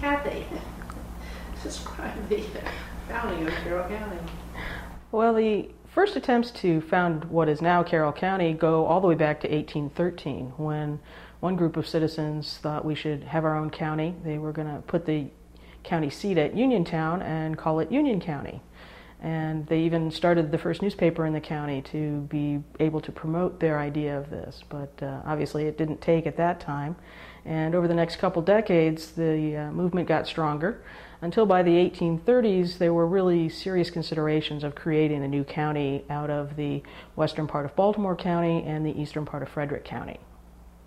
Cathy, describe the founding of Carroll County. Well, the first attempts to found what is now Carroll County go all the way back to 1813 when one group of citizens thought we should have our own county. They were going to put the county seat at Uniontown and call it Union County. And they even started the first newspaper in the county to be able to promote their idea of this. But uh, obviously, it didn't take at that time. And over the next couple decades, the uh, movement got stronger until by the 1830s, there were really serious considerations of creating a new county out of the western part of Baltimore County and the eastern part of Frederick County.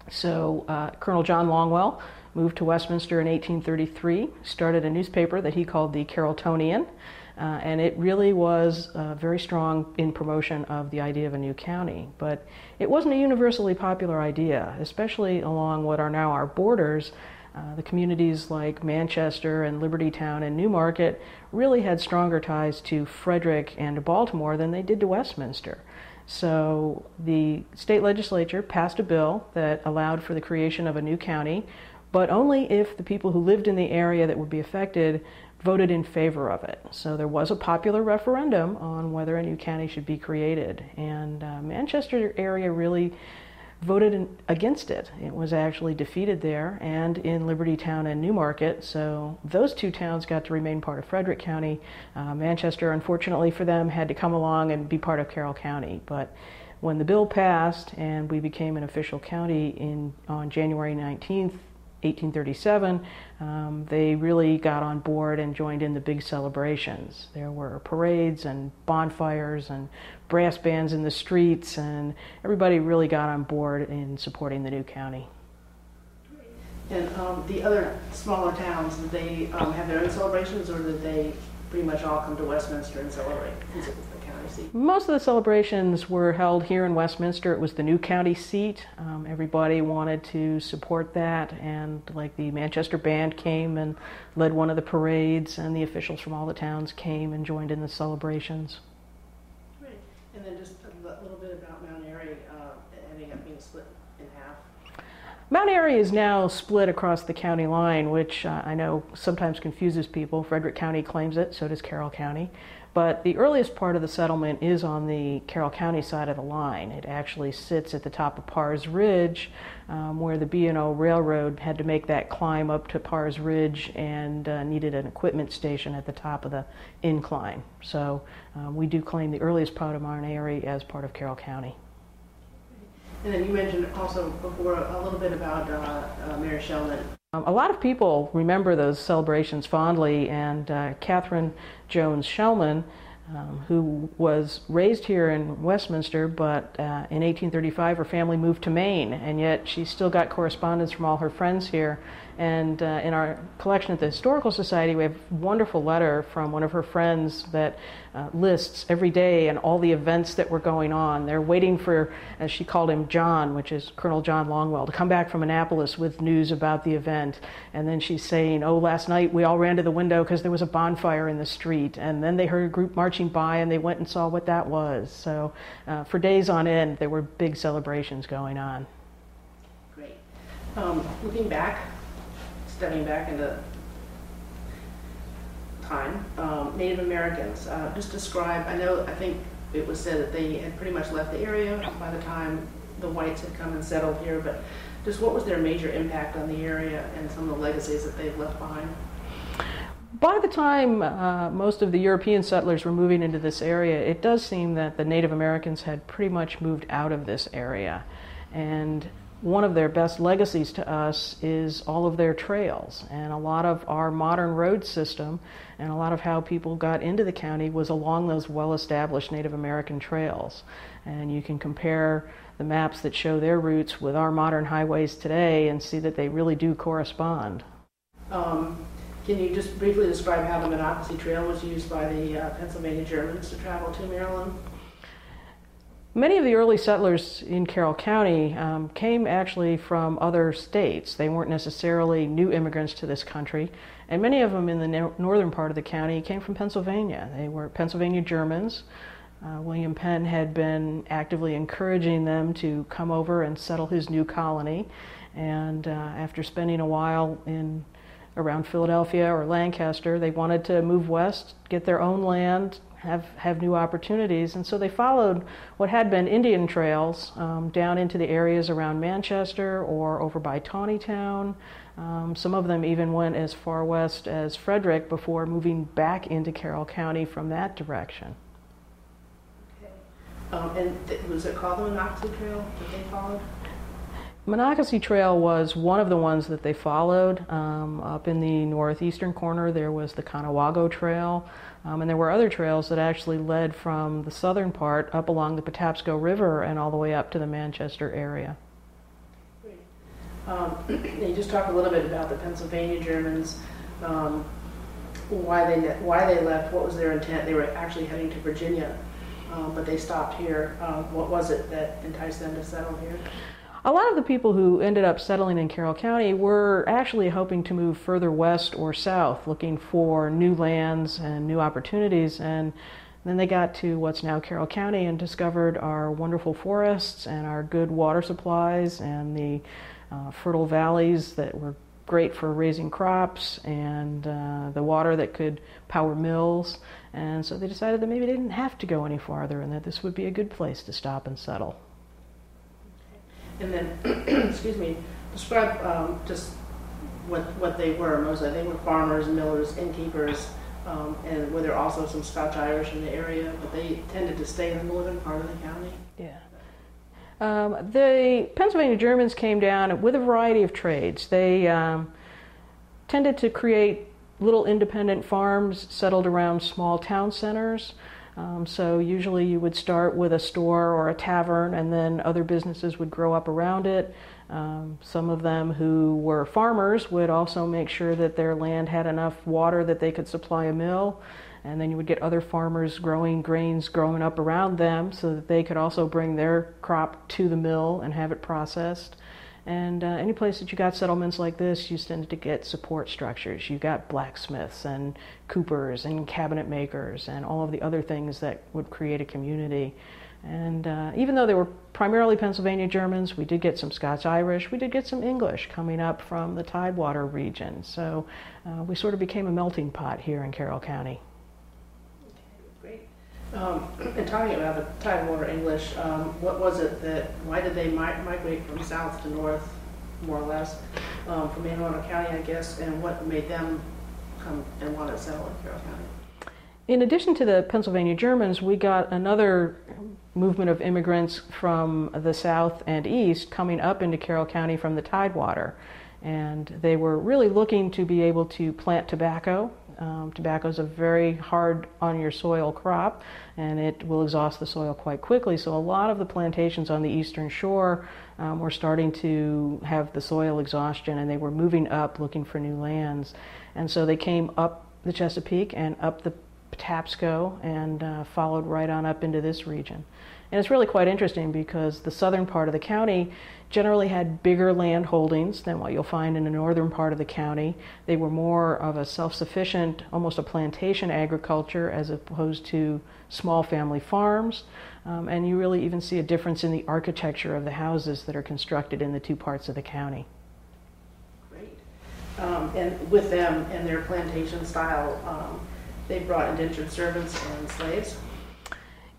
So uh, Colonel John Longwell moved to Westminster in 1833, started a newspaper that he called the Carrolltonian, uh, and it really was uh, very strong in promotion of the idea of a new county. But it wasn't a universally popular idea, especially along what are now our borders. Uh, the communities like Manchester and Libertytown and New Market really had stronger ties to Frederick and Baltimore than they did to Westminster. So the state legislature passed a bill that allowed for the creation of a new county, but only if the people who lived in the area that would be affected voted in favor of it. So there was a popular referendum on whether a new county should be created, and uh, Manchester area really voted in, against it. It was actually defeated there and in Libertytown and New Market. So those two towns got to remain part of Frederick County. Uh, Manchester, unfortunately for them, had to come along and be part of Carroll County. But when the bill passed and we became an official county in on January 19th, 1837, um, they really got on board and joined in the big celebrations. There were parades and bonfires and brass bands in the streets, and everybody really got on board in supporting the new county. And um, the other smaller towns, did they um, have their own celebrations, or did they pretty much all come to Westminster and celebrate? Most of the celebrations were held here in Westminster. It was the new county seat. Um, everybody wanted to support that, and like the Manchester Band came and led one of the parades, and the officials from all the towns came and joined in the celebrations. Great. And then just a little bit about Mount Airy uh, ending up being split in half. Mount Airy is now split across the county line, which uh, I know sometimes confuses people. Frederick County claims it, so does Carroll County. But the earliest part of the settlement is on the Carroll County side of the line. It actually sits at the top of Parrs Ridge, um, where the B&O Railroad had to make that climb up to Parrs Ridge and uh, needed an equipment station at the top of the incline. So um, we do claim the earliest part of Mount Airy as part of Carroll County. And then you mentioned also before a little bit about uh, uh, Mary Shellman. Um, a lot of people remember those celebrations fondly, and uh, Catherine Jones Shellman, um, who was raised here in Westminster, but uh, in 1835 her family moved to Maine, and yet she still got correspondence from all her friends here. And uh, in our collection at the Historical Society, we have a wonderful letter from one of her friends that uh, lists every day and all the events that were going on. They're waiting for, as she called him, John, which is Colonel John Longwell, to come back from Annapolis with news about the event. And then she's saying, Oh, last night we all ran to the window because there was a bonfire in the street. And then they heard a group marching by and they went and saw what that was. So uh, for days on end, there were big celebrations going on. Great. Um, looking back, stepping back into time, um, Native Americans, uh, just describe, I know, I think it was said that they had pretty much left the area by the time the whites had come and settled here, but just what was their major impact on the area and some of the legacies that they've left behind? By the time uh, most of the European settlers were moving into this area, it does seem that the Native Americans had pretty much moved out of this area. And one of their best legacies to us is all of their trails. And a lot of our modern road system and a lot of how people got into the county was along those well established Native American trails. And you can compare the maps that show their routes with our modern highways today and see that they really do correspond. Um, can you just briefly describe how the Monocacy Trail was used by the uh, Pennsylvania Germans to travel to Maryland? Many of the early settlers in Carroll County um, came actually from other states. They weren't necessarily new immigrants to this country, and many of them in the no- northern part of the county came from Pennsylvania. They were Pennsylvania Germans. Uh, William Penn had been actively encouraging them to come over and settle his new colony, and uh, after spending a while in around Philadelphia or Lancaster. They wanted to move west, get their own land, have, have new opportunities. And so they followed what had been Indian trails um, down into the areas around Manchester or over by Taneytown. Um, some of them even went as far west as Frederick before moving back into Carroll County from that direction. Um, and th- was it called the Monocacy Trail that they followed? Monocacy Trail was one of the ones that they followed. Um, up in the northeastern corner, there was the Conewago Trail, um, and there were other trails that actually led from the southern part up along the Patapsco River and all the way up to the Manchester area. Um, you just talk a little bit about the Pennsylvania Germans, um, why they why they left, what was their intent? They were actually heading to Virginia, um, but they stopped here. Um, what was it that enticed them to settle here? A lot of the people who ended up settling in Carroll County were actually hoping to move further west or south, looking for new lands and new opportunities. And then they got to what's now Carroll County and discovered our wonderful forests and our good water supplies and the uh, fertile valleys that were great for raising crops and uh, the water that could power mills. And so they decided that maybe they didn't have to go any farther and that this would be a good place to stop and settle. And then, excuse me, describe um, just what what they were mostly. They were farmers, millers, innkeepers, um, and were there also some Scotch Irish in the area, but they tended to stay in the northern part of the county. Yeah. Um, the Pennsylvania Germans came down with a variety of trades. They um, tended to create little independent farms settled around small town centers. Um, so usually you would start with a store or a tavern, and then other businesses would grow up around it. Um, some of them who were farmers would also make sure that their land had enough water that they could supply a mill. And then you would get other farmers growing grains growing up around them so that they could also bring their crop to the mill and have it processed. And uh, any place that you got settlements like this, you tended to get support structures. You got blacksmiths and coopers and cabinet makers and all of the other things that would create a community. And uh, even though they were primarily Pennsylvania Germans, we did get some Scots Irish, we did get some English coming up from the Tidewater region. So uh, we sort of became a melting pot here in Carroll County. Um, and talking about the Tidewater English, um, what was it that, why did they mi- migrate from south to north, more or less, um, from Anne County, I guess, and what made them come and want to settle in Carroll County? In addition to the Pennsylvania Germans, we got another movement of immigrants from the south and east coming up into Carroll County from the Tidewater. And they were really looking to be able to plant tobacco. Um, tobacco is a very hard on your soil crop and it will exhaust the soil quite quickly. So, a lot of the plantations on the eastern shore um, were starting to have the soil exhaustion and they were moving up looking for new lands. And so, they came up the Chesapeake and up the Patapsco and uh, followed right on up into this region. And it's really quite interesting because the southern part of the county generally had bigger land holdings than what you'll find in the northern part of the county. They were more of a self sufficient, almost a plantation agriculture as opposed to small family farms. Um, and you really even see a difference in the architecture of the houses that are constructed in the two parts of the county. Great. Um, and with them and their plantation style, um, they brought indentured servants and slaves.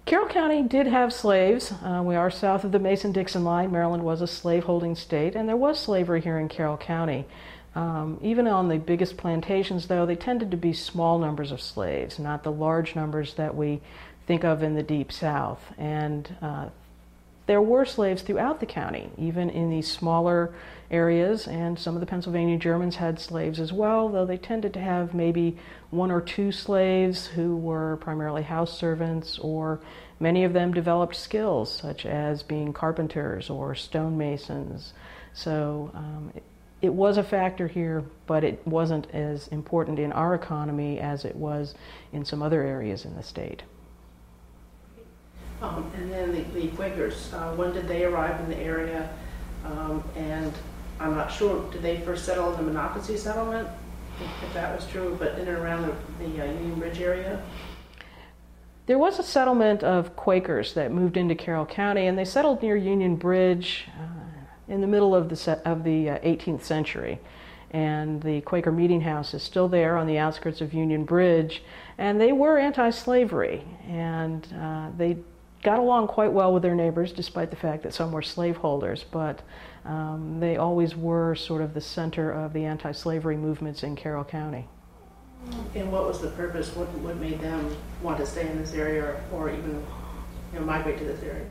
Carroll County did have slaves. Uh, we are south of the Mason Dixon line. Maryland was a slaveholding state, and there was slavery here in Carroll County. Um, even on the biggest plantations, though, they tended to be small numbers of slaves, not the large numbers that we think of in the deep south. And uh, there were slaves throughout the county, even in these smaller areas, and some of the Pennsylvania Germans had slaves as well, though they tended to have maybe one or two slaves who were primarily house servants, or many of them developed skills such as being carpenters or stonemasons. So um, it, it was a factor here, but it wasn't as important in our economy as it was in some other areas in the state. Um, and then the, the Quakers, uh, when did they arrive in the area? Um, and I'm not sure, did they first settle in the Monocacy settlement? If, that was true, but in and around the, the uh, Union Bridge area? There was a settlement of Quakers that moved into Carroll County, and they settled near Union Bridge uh, in the middle of the, se- of the uh, 18th century. And the Quaker Meeting House is still there on the outskirts of Union Bridge. And they were anti slavery. And uh, they got along quite well with their neighbors, despite the fact that some were slaveholders. But um, they always were sort of the center of the anti slavery movements in Carroll County. And what was the purpose? What, what made them want to stay in this area or, or even you know, migrate to this area?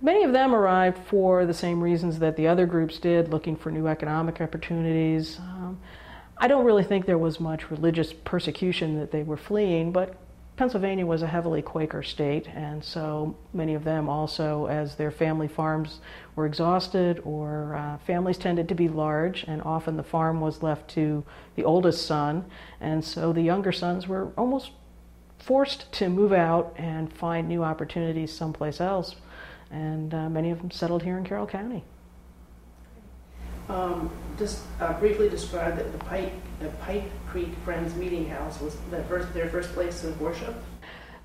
Many of them arrived for the same reasons that the other groups did, looking for new economic opportunities. Um, I don't really think there was much religious persecution that they were fleeing, but Pennsylvania was a heavily Quaker state, and so many of them also, as their family farms were exhausted or uh, families tended to be large, and often the farm was left to the oldest son, and so the younger sons were almost forced to move out and find new opportunities someplace else and uh, many of them settled here in Carroll County. Um, just uh, briefly describe that the Pike, the Pike Creek Friends Meeting House was their first, their first place of worship.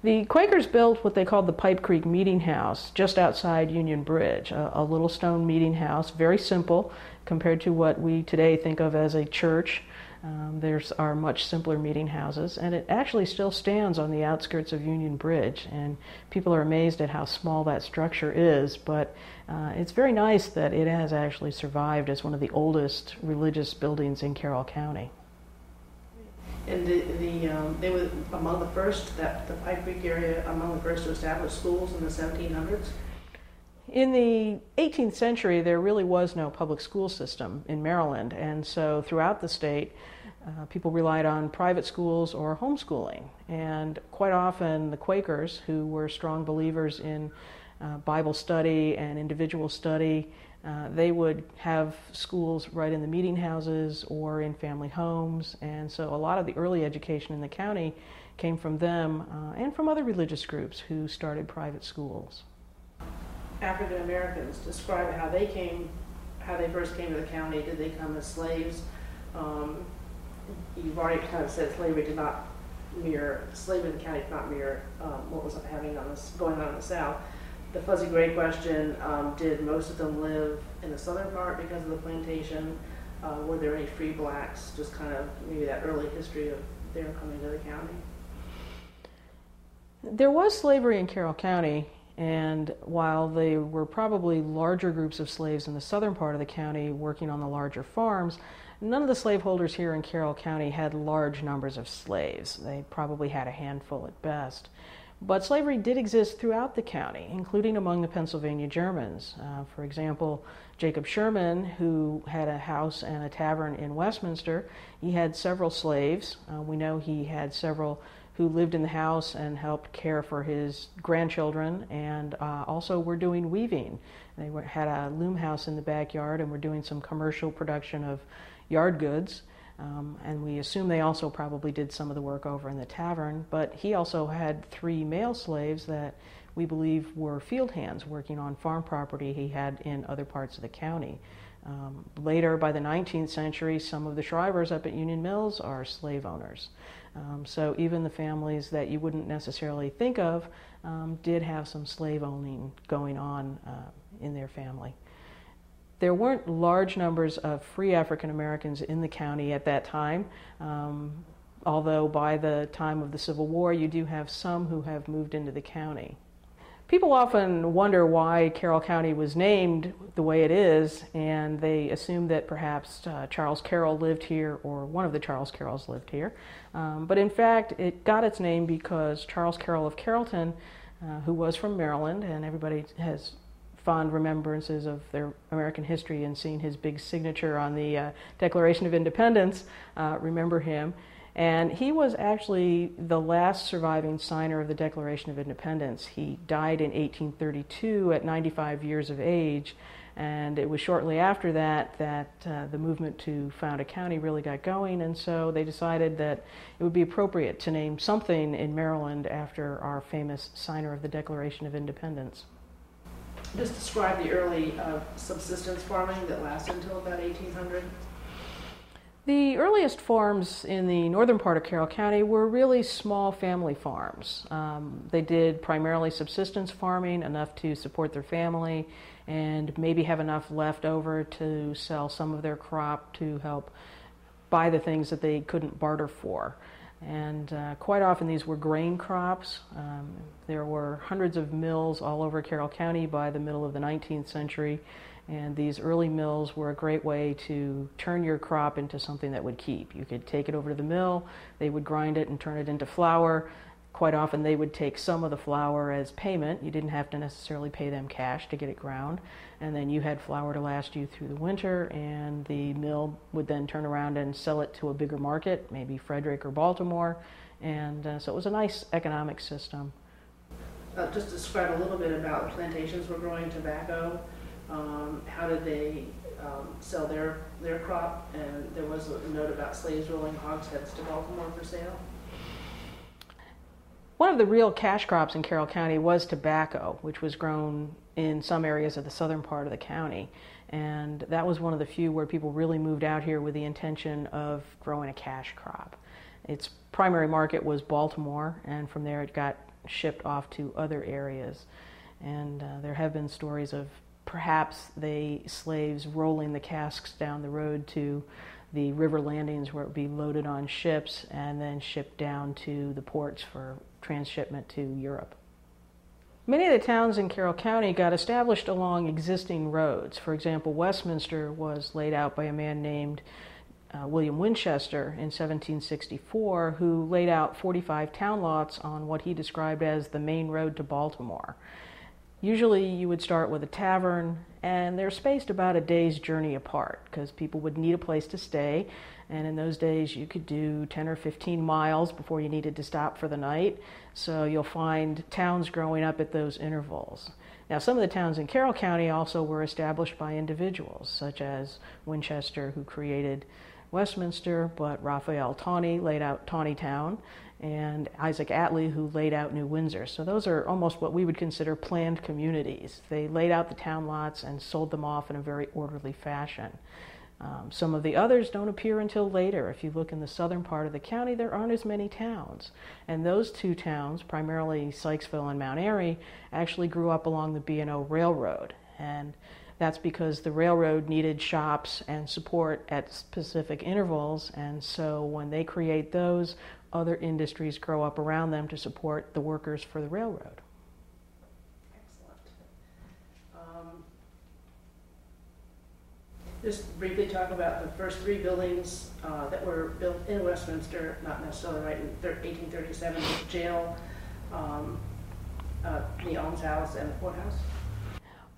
The Quakers built what they called the Pipe Creek Meeting House just outside Union Bridge, a, a little stone meeting house, very simple compared to what we today think of as a church. Um, there's are much simpler meeting houses, and it actually still stands on the outskirts of Union Bridge. And people are amazed at how small that structure is, but uh, it's very nice that it has actually survived as one of the oldest religious buildings in Carroll County. And the, the um, they were among the first that the Pipe Creek area among the first to establish schools in the 1700s. In the 18th century, there really was no public school system in Maryland, and so throughout the state, uh, people relied on private schools or homeschooling. And quite often, the Quakers, who were strong believers in uh, Bible study and individual study, uh, they would have schools right in the meeting houses or in family homes. And so a lot of the early education in the county came from them uh, and from other religious groups who started private schools. African Americans describe how they came, how they first came to the county. Did they come as slaves? Um, you've already kind of said slavery did not mirror, slavery in the county did not mirror um, what was happening on this, going on in the South. The fuzzy gray question, um, did most of them live in the southern part because of the plantation? Uh, were there any free blacks? Just kind of maybe that early history of their coming to the county. There was slavery in Carroll County, and while there were probably larger groups of slaves in the southern part of the county working on the larger farms, None of the slaveholders here in Carroll County had large numbers of slaves. They probably had a handful at best. But slavery did exist throughout the county, including among the Pennsylvania Germans. Uh, for example, Jacob Sherman, who had a house and a tavern in Westminster, he had several slaves. Uh, we know he had several who lived in the house and helped care for his grandchildren and uh, also were doing weaving. They were, had a loom house in the backyard and were doing some commercial production of yard goods. Um, and we assume they also probably did some of the work over in the tavern. But he also had three male slaves that we believe were field hands working on farm property he had in other parts of the county. Um, later, by the 19th century, some of the Shrivers up at Union Mills are slave owners. Um, so even the families that you wouldn't necessarily think of um, did have some slave owning going on uh, in their family there weren't large numbers of free African Americans in the county at that time. Um, although by the time of the Civil War, you do have some who have moved into the county. People often wonder why Carroll County was named the way it is, and they assume that perhaps uh, Charles Carroll lived here or one of the Charles Carrolls lived here. Um, but in fact, it got its name because Charles Carroll of Carrollton, uh, who was from Maryland, and everybody has fond remembrances of their American history and seeing his big signature on the uh, Declaration of Independence, uh, remember him. And he was actually the last surviving signer of the Declaration of Independence. He died in 1832 at 95 years of age, and it was shortly after that that uh, the movement to found a county really got going, and so they decided that it would be appropriate to name something in Maryland after our famous signer of the Declaration of Independence just describe the early uh, subsistence farming that lasted until about 1800? The earliest farms in the northern part of Carroll County were really small family farms. Um, they did primarily subsistence farming, enough to support their family, and maybe have enough left over to sell some of their crop to help buy the things that they couldn't barter for. And uh, quite often these were grain crops. Um, there were hundreds of mills all over Carroll County by the middle of the 19th century. And these early mills were a great way to turn your crop into something that would keep. You could take it over to the mill, they would grind it and turn it into flour. Quite often they would take some of the flour as payment. You didn't have to necessarily pay them cash to get it ground. And then you had flour to last you through the winter, and the mill would then turn around and sell it to a bigger market, maybe Frederick or Baltimore. And uh, so it was a nice economic system. Uh, just describe a little bit about plantations were growing tobacco. Um, how did they um, sell their, their crop? And there was a note about slaves rolling hogsheads to Baltimore for sale. One of the real cash crops in Carroll County was tobacco, which was grown in some areas of the southern part of the county. And that was one of the few where people really moved out here with the intention of growing a cash crop. Its primary market was Baltimore, and from there it got shipped off to other areas. And uh, there have been stories of perhaps the slaves rolling the casks down the road to the river landings where it would be loaded on ships and then shipped down to the ports for transshipment to Europe. Many of the towns in Carroll County got established along existing roads. For example, Westminster was laid out by a man named uh, William Winchester in 1764, who laid out 45 town lots on what he described as the main road to Baltimore. Usually you would start with a tavern, and they're spaced about a day's journey apart because people would need a place to stay. And in those days, you could do 10 or 15 miles before you needed to stop for the night. So you'll find towns growing up at those intervals. Now, some of the towns in Carroll County also were established by individuals, such as Winchester, who created Westminster, but Raphael Taney laid out Town and Isaac Atlee, who laid out New Windsor. So those are almost what we would consider planned communities. They laid out the town lots and sold them off in a very orderly fashion. Um, some of the others don't appear until later. If you look in the southern part of the county, there aren't as many towns. And those two towns, primarily Sykesville and Mount Airy, actually grew up along the B&O Railroad. And that's because the railroad needed shops and support at specific intervals. And so when they create those, other industries grow up around them to support the workers for the railroad. Excellent. Um, just briefly talk about the first three buildings uh, that were built in Westminster, not necessarily right in 1837, the jail, um, uh, the almshouse, and the courthouse.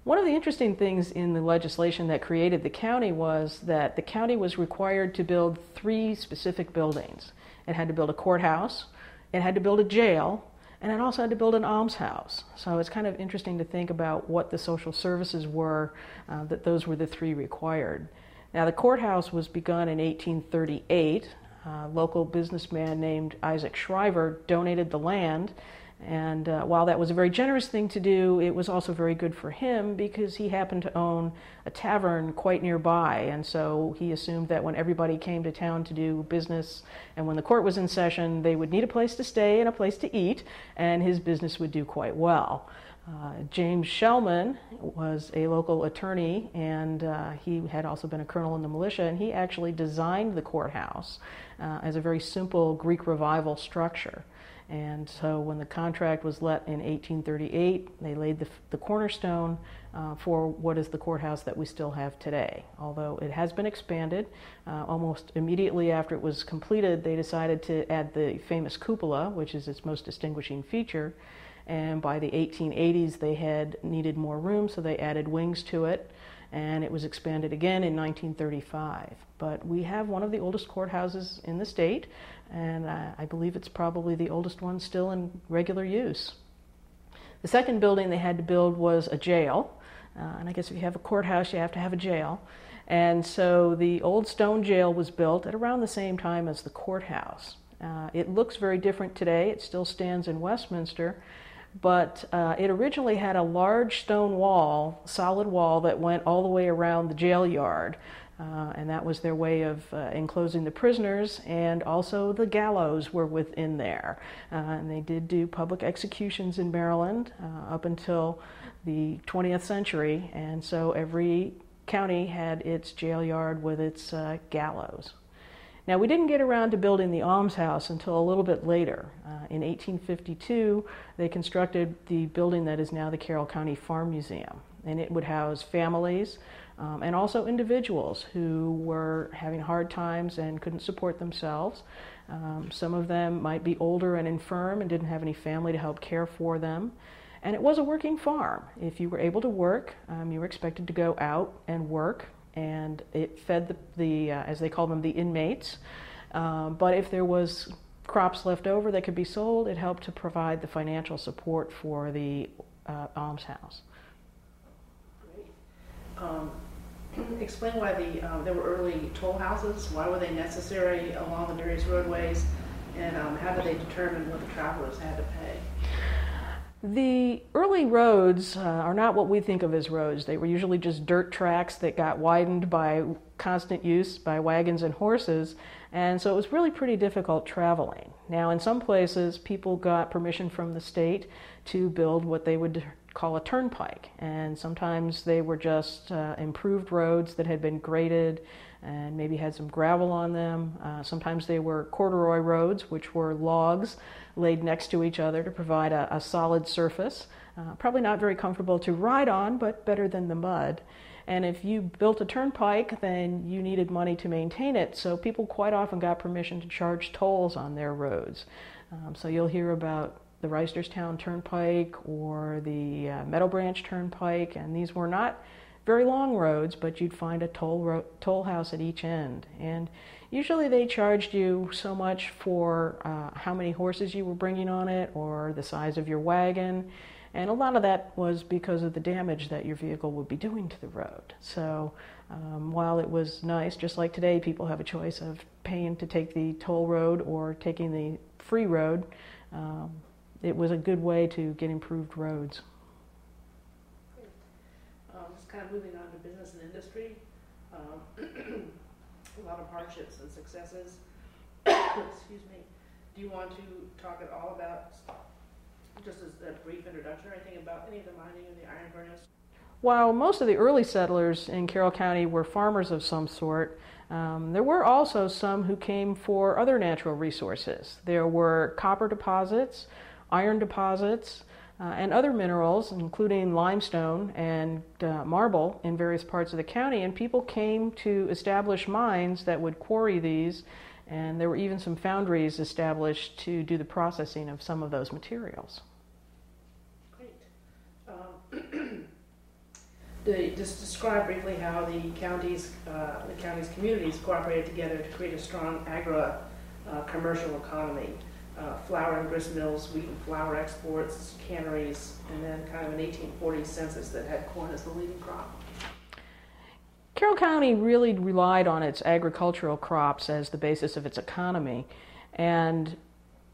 One of the interesting things in the legislation that created the county was that the county was required to build three specific buildings. It had to build a courthouse, it had to build a jail, and it also had to build an almshouse. So it's kind of interesting to think about what the social services were, uh, that those were the three required. Now, the courthouse was begun in 1838. A local businessman named Isaac Shriver donated the land and uh, while that was a very generous thing to do, it was also very good for him because he happened to own a tavern quite nearby. And so he assumed that when everybody came to town to do business and when the court was in session, they would need a place to stay and a place to eat, and his business would do quite well. Uh, James Shellman was a local attorney, and uh, he had also been a colonel in the militia, and he actually designed the courthouse uh, as a very simple Greek revival structure. And so when the contract was let in 1838, they laid the, the cornerstone uh, for what is the courthouse that we still have today. Although it has been expanded, uh, almost immediately after it was completed, they decided to add the famous cupola, which is its most distinguishing feature. And by the 1880s, they had needed more room, so they added wings to it and it was expanded again in 1935. But we have one of the oldest courthouses in the state, and I, I believe it's probably the oldest one still in regular use. The second building they had to build was a jail, uh, and I guess if you have a courthouse, you have to have a jail. And so the old stone jail was built at around the same time as the courthouse. Uh, it looks very different today. It still stands in Westminster, but uh, it originally had a large stone wall, solid wall, that went all the way around the jail yard. Uh, and that was their way of uh, enclosing the prisoners, and also the gallows were within there. Uh, and they did do public executions in Maryland uh, up until the 20th century, and so every county had its jail yard with its uh, gallows. Now, we didn't get around to building the almshouse until a little bit later. Uh, in 1852, they constructed the building that is now the Carroll County Farm Museum, and it would house families um, and also individuals who were having hard times and couldn't support themselves. Um, some of them might be older and infirm and didn't have any family to help care for them. And it was a working farm. If you were able to work, um, you were expected to go out and work, and it fed the, the uh, as they call them, the inmates. Um, but if there was crops left over that could be sold, it helped to provide the financial support for the uh, almshouse. Um, explain why the um, there were early toll houses. Why were they necessary along the various roadways, and um, how did they determine what the travelers had to pay? The early roads uh, are not what we think of as roads. They were usually just dirt tracks that got widened by constant use by wagons and horses, and so it was really pretty difficult traveling. Now, in some places, people got permission from the state to build what they would call a turnpike, and sometimes they were just uh, improved roads that had been graded and maybe had some gravel on them. Uh, sometimes they were corduroy roads, which were logs laid next to each other to provide a, a solid surface. Uh, probably not very comfortable to ride on, but better than the mud. And if you built a turnpike, then you needed money to maintain it, so people quite often got permission to charge tolls on their roads. Um, so you'll hear about the Reisterstown Turnpike or the uh, Meadow Branch Turnpike, and these were not very long roads, but you'd find a toll, ro- toll house at each end. And usually they charged you so much for uh, how many horses you were bringing on it or the size of your wagon. And a lot of that was because of the damage that your vehicle would be doing to the road. So um, while it was nice, just like today, people have a choice of paying to take the toll road or taking the free road. Um, it was a good way to get improved roads kind of moving on to business and industry. Um, a lot of hardships and successes. Excuse me. Do you want to talk at all about, just as a brief introduction or anything about any of the mining in the iron furnace? While most of the early settlers in Carroll County were farmers of some sort, um, there were also some who came for other natural resources. There were copper deposits, iron deposits, uh, and other minerals, including limestone and uh, marble, in various parts of the county. And people came to establish mines that would quarry these, and there were even some foundries established to do the processing of some of those materials. Great. Um, just describe briefly how the counties, uh, the county's communities cooperated together to create a strong agro uh, commercial economy uh, flour and grist mills, wheat and flour exports, canneries, and then kind of an 1840 census that had corn as the leading crop. Carroll County really relied on its agricultural crops as the basis of its economy, and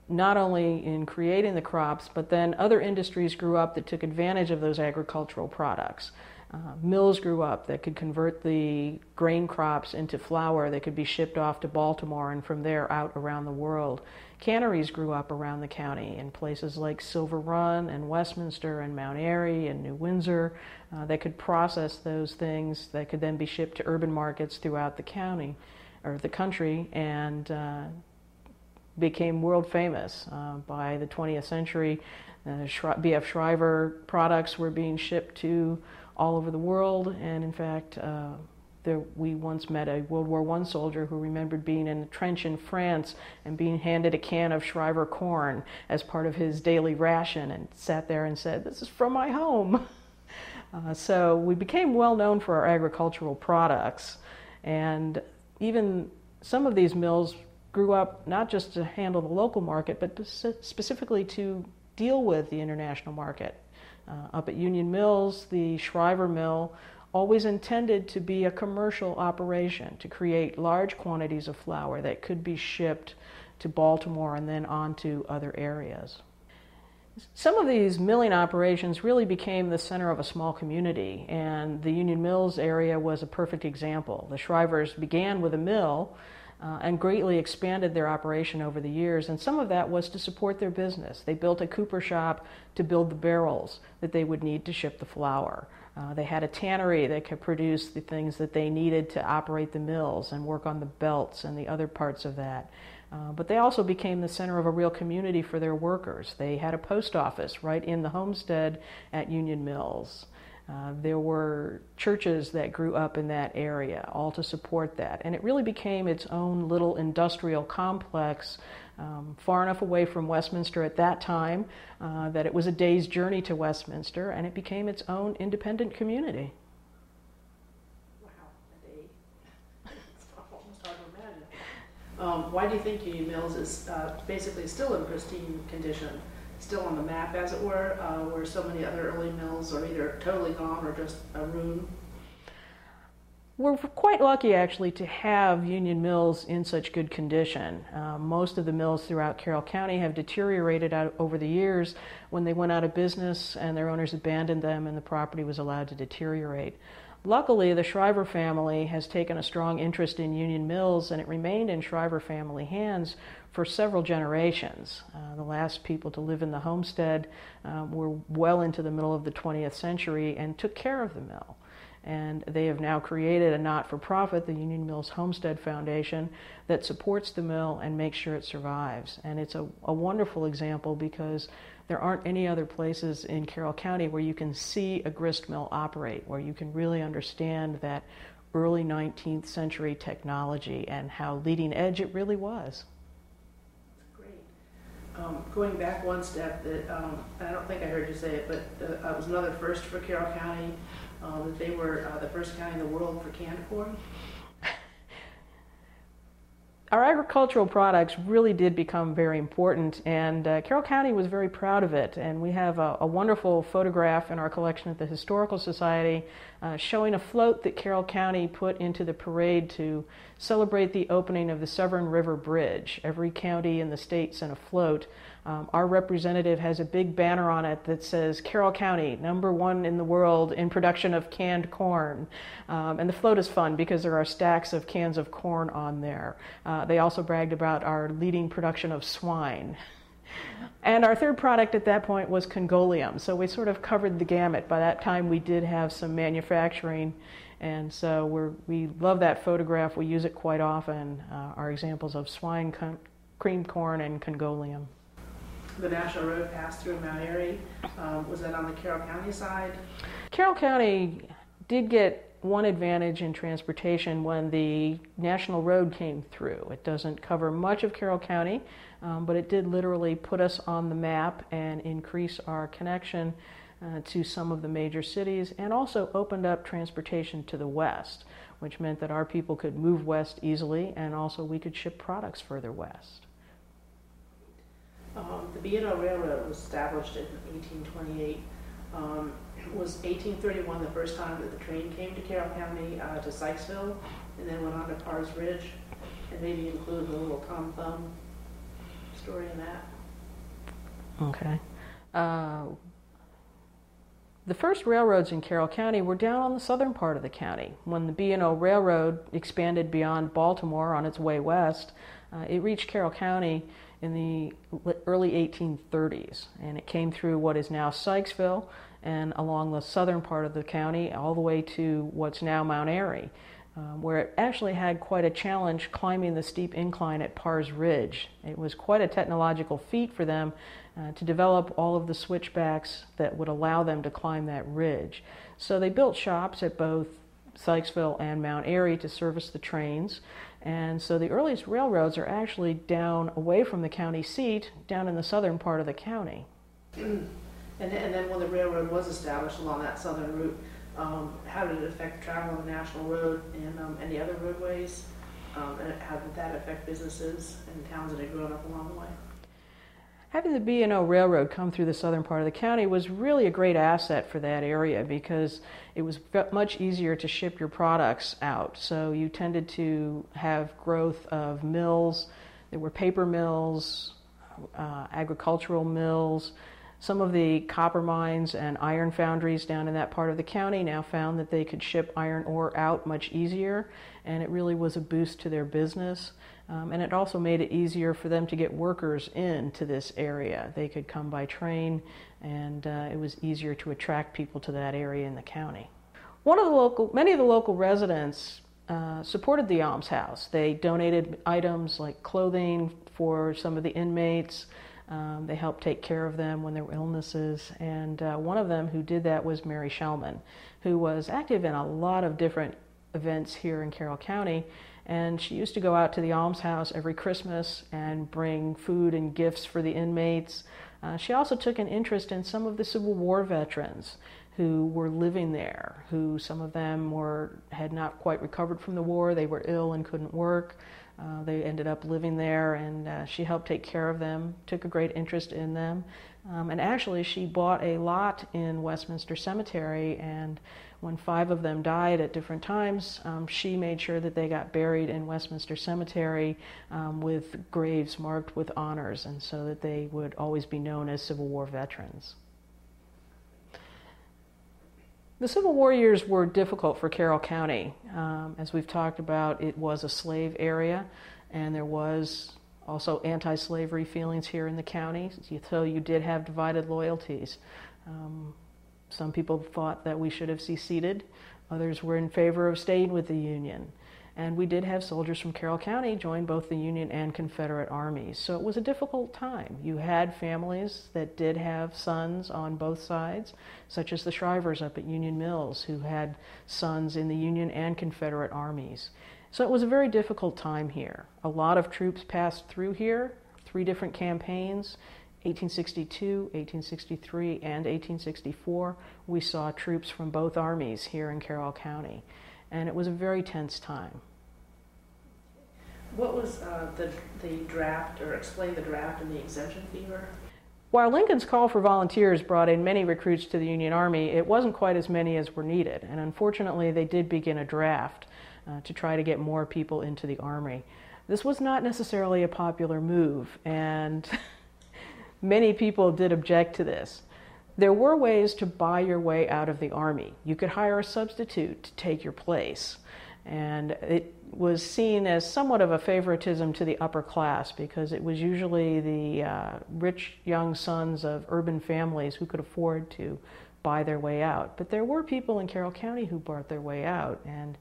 not only in creating the crops, but then other industries grew up that took advantage of those agricultural products. Uh, mills grew up that could convert the grain crops into flour that could be shipped off to Baltimore and from there out around the world. Canneries grew up around the county in places like Silver Run and Westminster and Mount Airy and New Windsor uh, that could process those things that could then be shipped to urban markets throughout the county or the country and uh, became world famous. Uh, by the 20th century, uh, B.F. Shriver products were being shipped to all over the world, and in fact, uh, there, we once met a World War I soldier who remembered being in a trench in France and being handed a can of Shriver corn as part of his daily ration and sat there and said, This is from my home. Uh, so we became well known for our agricultural products. And even some of these mills grew up not just to handle the local market, but specifically to deal with the international market. Uh, up at Union Mills, the Shriver Mill always intended to be a commercial operation to create large quantities of flour that could be shipped to Baltimore and then on to other areas. Some of these milling operations really became the center of a small community, and the Union Mills area was a perfect example. The Shrivers began with a mill uh, and greatly expanded their operation over the years. And some of that was to support their business. They built a cooper shop to build the barrels that they would need to ship the flour. Uh, they had a tannery that could produce the things that they needed to operate the mills and work on the belts and the other parts of that. Uh, but they also became the center of a real community for their workers. They had a post office right in the homestead at Union Mills. Uh, there were churches that grew up in that area, all to support that. And it really became its own little industrial complex, um, far enough away from Westminster at that time uh, that it was a day's journey to Westminster, and it became its own independent community. Wow, a day. It's almost hard to imagine. Um, why do you think Union Mills is uh, basically still in pristine condition? Still on the map, as it were, uh, where so many other early mills are either totally gone or just a ruin? We're quite lucky actually to have Union Mills in such good condition. Uh, most of the mills throughout Carroll County have deteriorated out over the years when they went out of business and their owners abandoned them and the property was allowed to deteriorate. Luckily, the Shriver family has taken a strong interest in Union Mills and it remained in Shriver family hands for several generations. Uh, the last people to live in the homestead uh, were well into the middle of the 20th century and took care of the mill. And they have now created a not for profit, the Union Mills Homestead Foundation, that supports the mill and makes sure it survives. And it's a, a wonderful example because there aren't any other places in Carroll County where you can see a grist mill operate, where you can really understand that early 19th century technology and how leading edge it really was. Um, going back one step, that um, I don't think I heard you say it, but uh, it was another first for Carroll County. Uh, that they were uh, the first county in the world for canned corn. Our agricultural products really did become very important, and uh, Carroll County was very proud of it. And we have a, a wonderful photograph in our collection at the Historical Society uh, showing a float that Carroll County put into the parade to celebrate the opening of the Severn River Bridge. Every county in the state sent a float. Um, our representative has a big banner on it that says Carroll County, number one in the world in production of canned corn. Um, and the float is fun because there are stacks of cans of corn on there. Uh, they also bragged about our leading production of swine. And our third product at that point was Congoleum. So we sort of covered the gamut. By that time, we did have some manufacturing. And so we're, we love that photograph. We use it quite often. Uh, our examples of swine, cream corn, and Congoleum. The National Road passed through Mount Airy. Um, was that on the Carroll County side? Carroll County did get one advantage in transportation when the National Road came through. It doesn't cover much of Carroll County, um, but it did literally put us on the map and increase our connection uh, to some of the major cities and also opened up transportation to the west, which meant that our people could move west easily and also we could ship products further west. Um, the B&O Railroad was established in 1828. Um, was 1831 the first time that the train came to Carroll County uh, to Sykesville and then went on to Parrs Ridge? And maybe include the little Tom Thumb story in that. Okay. Uh, the first railroads in Carroll County were down on the southern part of the county. When the B&O Railroad expanded beyond Baltimore on its way west, uh, it reached Carroll County in the early 1830s, and it came through what is now Sykesville and along the southern part of the county all the way to what's now Mount Airy um, where it actually had quite a challenge climbing the steep incline at Parrs Ridge. It was quite a technological feat for them uh, to develop all of the switchbacks that would allow them to climb that ridge. So they built shops at both Sykesville and Mount Airy to service the trains. And so the earliest railroads are actually down away from the county seat, down in the southern part of the county. and, and then when the railroad was established along that southern route, um, how did it affect travel on the national road and um, any other roadways? Um, and how did that affect businesses and towns that had grown up along the way? Having the B&O Railroad come through the southern part of the county was really a great asset for that area because it was much easier to ship your products out. So you tended to have growth of mills. There were paper mills, uh, agricultural mills, Some of the copper mines and iron foundries down in that part of the county now found that they could ship iron ore out much easier, and it really was a boost to their business. Um, and it also made it easier for them to get workers into this area. They could come by train, and uh, it was easier to attract people to that area in the county. One of the local, many of the local residents uh, supported the almshouse. They donated items like clothing for some of the inmates. Um, they helped take care of them when there were illnesses. And uh, one of them who did that was Mary Shellman, who was active in a lot of different events here in Carroll County. And she used to go out to the almshouse every Christmas and bring food and gifts for the inmates. Uh, she also took an interest in some of the Civil War veterans who were living there, who some of them were had not quite recovered from the war. They were ill and couldn't work. Uh, they ended up living there, and uh, she helped take care of them, took a great interest in them. Um, and actually, she bought a lot in Westminster Cemetery, and when five of them died at different times, um, she made sure that they got buried in Westminster Cemetery um, with graves marked with honors, and so that they would always be known as Civil War veterans. The Civil War years were difficult for Carroll County. Um, as we've talked about, it was a slave area, and there was also anti slavery feelings here in the county, so you did have divided loyalties. Um, some people thought that we should have seceded, others were in favor of staying with the Union. And we did have soldiers from Carroll County join both the Union and Confederate armies. So it was a difficult time. You had families that did have sons on both sides, such as the Shrivers up at Union Mills, who had sons in the Union and Confederate armies. So it was a very difficult time here. A lot of troops passed through here, three different campaigns. 1862, 1863, and 1864, we saw troops from both armies here in Carroll County and it was a very tense time. What was uh, the, the draft, or explain the draft and the exemption fever? While Lincoln's call for volunteers brought in many recruits to the Union Army, it wasn't quite as many as were needed, and unfortunately, they did begin a draft uh, to try to get more people into the Army. This was not necessarily a popular move, and many people did object to this. There were ways to buy your way out of the Army. You could hire a substitute to take your place. And it was seen as somewhat of a favoritism to the upper class because it was usually the uh, rich young sons of urban families who could afford to buy their way out. But there were people in Carroll County who bought their way out. And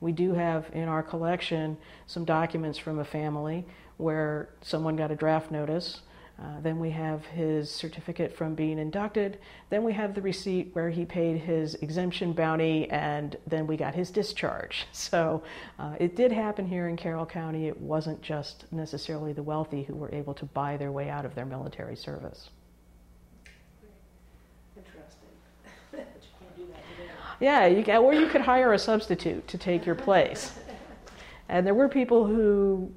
we do have in our collection some documents from a family where someone got a draft notice uh, then we have his certificate from being inducted. Then we have the receipt where he paid his exemption bounty, and then we got his discharge. So uh, it did happen here in Carroll County. It wasn't just necessarily the wealthy who were able to buy their way out of their military service. Interesting. but you can't do that today. Yeah, you can, or you could hire a substitute to take your place. And there were people who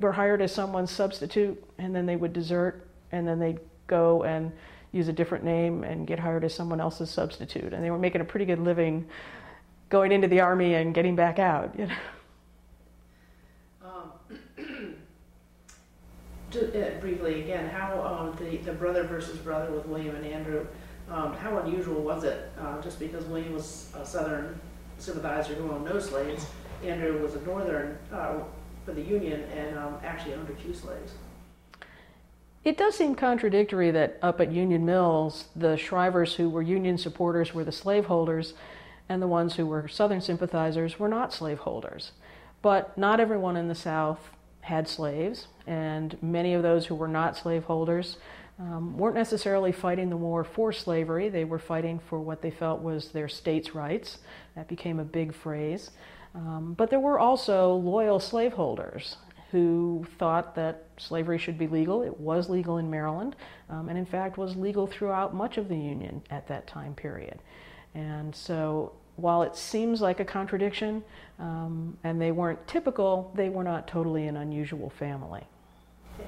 were hired as someone's substitute, and then they would desert, and then they'd go and use a different name and get hired as someone else's substitute. And they were making a pretty good living going into the army and getting back out. You know? Um, just, uh, briefly again, how um, the, the brother versus brother with William and Andrew, um, how unusual was it? Uh, just because William was a Southern sympathizer who owned no slaves, Andrew was a Northern uh, for the Union and um, actually owned a few slaves. It does seem contradictory that up at Union Mills, the Shrivers who were Union supporters were the slaveholders, and the ones who were Southern sympathizers were not slaveholders. But not everyone in the South had slaves, and many of those who were not slaveholders um, weren't necessarily fighting the war for slavery. They were fighting for what they felt was their states' rights. That became a big phrase. Um, but there were also loyal slaveholders who thought that slavery should be legal. It was legal in Maryland, um, and in fact was legal throughout much of the Union at that time period. And so, while it seems like a contradiction, um, and they weren't typical, they were not totally an unusual family.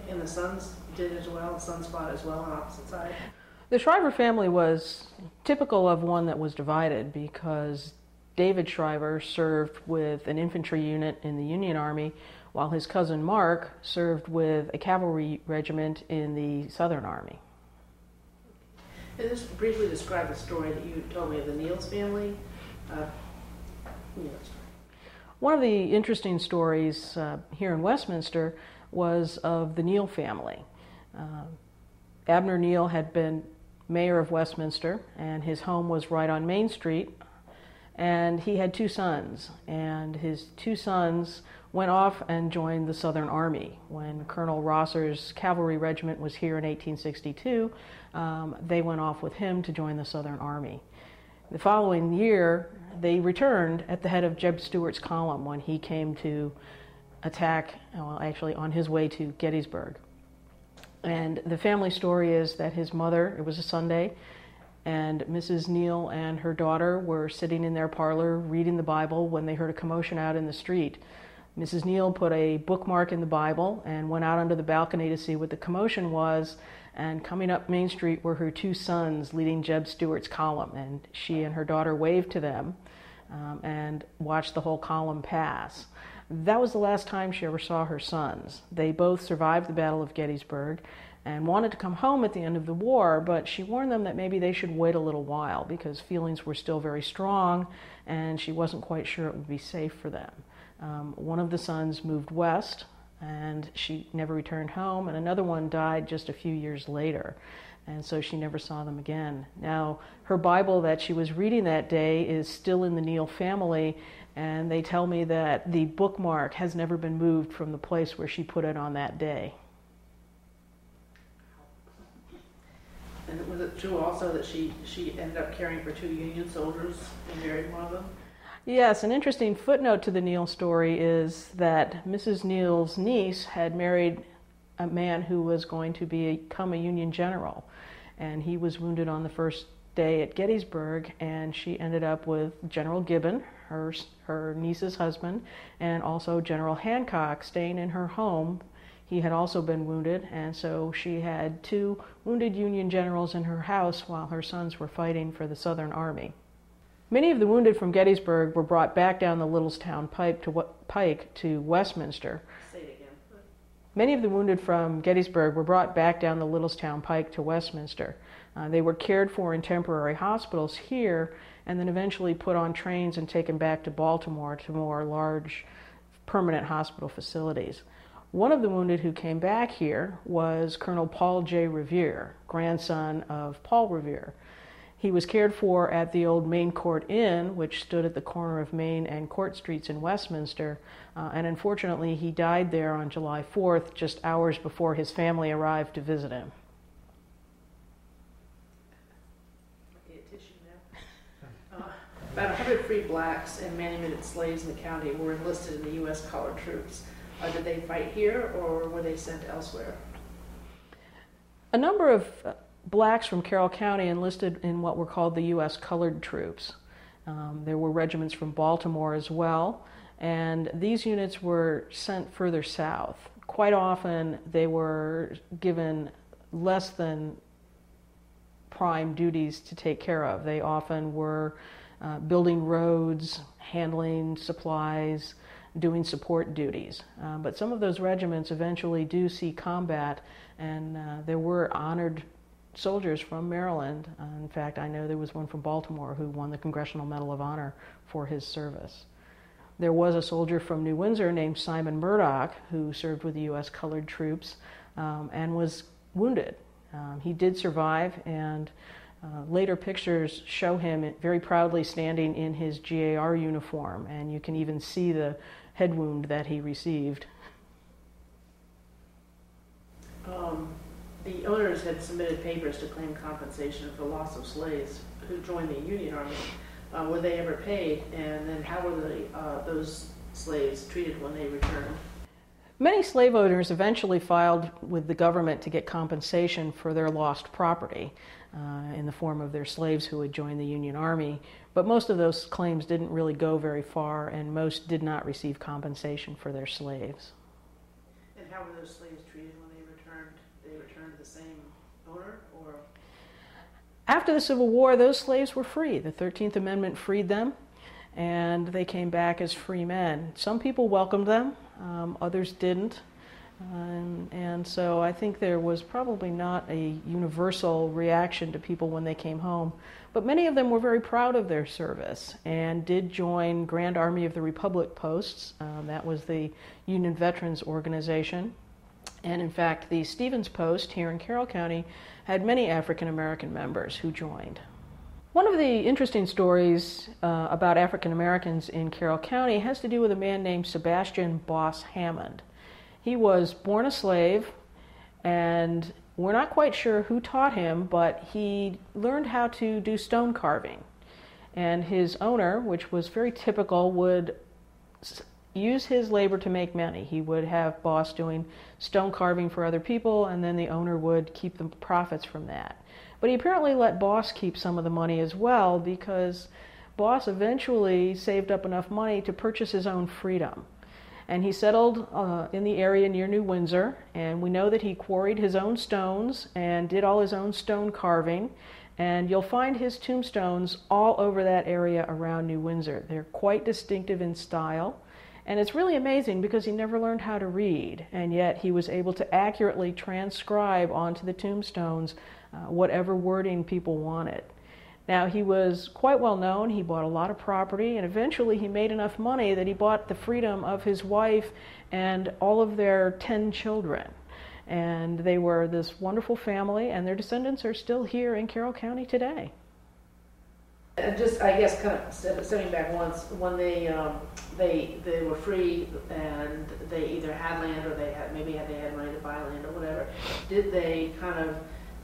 And the sons did as well, the sons fought as well on opposite side? The Shriver family was typical of one that was divided because David Shriver served with an infantry unit in the Union Army, while his cousin Mark served with a cavalry regiment in the Southern Army. And just briefly describe the story that you told me of the Neals family. Uh, you know, One of the interesting stories uh, here in Westminster was of the Neal family. Uh, Abner Neal had been mayor of Westminster, and his home was right on Main Street. And he had two sons, and his two sons went off and joined the Southern Army. When Colonel Rosser's cavalry regiment was here in 1862, um, they went off with him to join the Southern Army. The following year, they returned at the head of Jeb Stuart's column when he came to attack, well, actually on his way to Gettysburg. And the family story is that his mother, it was a Sunday, and Mrs. Neal and her daughter were sitting in their parlor reading the Bible when they heard a commotion out in the street. Mrs. Neal put a bookmark in the Bible and went out onto the balcony to see what the commotion was. And coming up Main Street were her two sons leading Jeb Stuart's column. And she and her daughter waved to them um, and watched the whole column pass. That was the last time she ever saw her sons. They both survived the Battle of Gettysburg and wanted to come home at the end of the war, but she warned them that maybe they should wait a little while because feelings were still very strong and she wasn't quite sure it would be safe for them. Um, one of the sons moved west and she never returned home, and another one died just a few years later. And so she never saw them again. Now, her Bible that she was reading that day is still in the Neal family, and they tell me that the bookmark has never been moved from the place where she put it on that day. And was it true also that she, she ended up caring for two Union soldiers and married one of them? Yes, an interesting footnote to the Neal story is that Mrs. Neal's niece had married a man who was going to become a Union general, and he was wounded on the first day at Gettysburg, and she ended up with General Gibbon, her her niece's husband, and also General Hancock staying in her home. He had also been wounded, and so she had two wounded Union generals in her house while her sons were fighting for the Southern Army. Many of the wounded from Gettysburg were brought back down the Littlestown Pike to, Pike to Westminster. Say it again. Many of the wounded from Gettysburg were brought back down the Littlestown Pike to Westminster. Uh, they were cared for in temporary hospitals here and then eventually put on trains and taken back to Baltimore to more large permanent hospital facilities. One of the wounded who came back here was Colonel Paul J. Revere, grandson of Paul Revere. He was cared for at the old Main Court Inn, which stood at the corner of Main and Court Streets in Westminster, uh, and unfortunately, he died there on July 4th, just hours before his family arrived to visit him. About 100 free blacks and manumitted slaves in the county were enlisted in the U.S. colored troops. Uh, did they fight here or were they sent elsewhere? A number of uh, blacks from Carroll County enlisted in what were called the U.S. colored troops. Um, there were regiments from Baltimore as well, and these units were sent further south. Quite often, they were given less than prime duties to take care of. They often were uh, building roads, handling supplies, doing support duties. Uh, but some of those regiments eventually do see combat, and uh, there were honored soldiers from Maryland. Uh, in fact, I know there was one from Baltimore who won the Congressional Medal of Honor for his service. There was a soldier from New Windsor named Simon Murdock who served with the U.S. colored troops um, and was wounded. Um, he did survive, and uh, later pictures show him very proudly standing in his GAR uniform, and you can even see the head wound that he received. Um, the owners had submitted papers to claim compensation for loss of slaves who joined the Union Army. Uh, were they ever paid? And then how were the, uh, those slaves treated when they returned? Many slave owners eventually filed with the government to get compensation for their lost property uh, in the form of their slaves who had joined the Union Army. But most of those claims didn't really go very far, and most did not receive compensation for their slaves. And how were those slaves treated when they returned? They returned to the same owner, or? After the Civil War, those slaves were free. The 13th Amendment freed them, and they came back as free men. Some people welcomed them, um, others didn't. And so I think there was probably not a universal reaction to people when they came home. But many of them were very proud of their service and did join Grand Army of the Republic posts. Um, that was the Union Veterans Organization. And in fact, the Stevens Post here in Carroll County had many African American members who joined. One of the interesting stories uh, about African Americans in Carroll County has to do with a man named Sebastian Boss Hammond. He was born a slave, and we're not quite sure who taught him, but he learned how to do stone carving. And his owner, which was very typical, would use his labor to make money. He would have boss doing stone carving for other people, and then the owner would keep the profits from that. But he apparently let boss keep some of the money as well because boss eventually saved up enough money to purchase his own freedom. And he settled uh, in the area near New Windsor, and we know that he quarried his own stones and did all his own stone carving. And you'll find his tombstones all over that area around New Windsor. They're quite distinctive in style. And it's really amazing because he never learned how to read, and yet he was able to accurately transcribe onto the tombstones uh, whatever wording people wanted. Now, he was quite well known. He bought a lot of property, and eventually he made enough money that he bought the freedom of his wife and all of their 10 children. And they were this wonderful family, and their descendants are still here in Carroll County today. And just, I guess, kind of stepping back once, when they um, they they were free and they either had land or they had maybe had they had money to buy land or whatever, did they kind of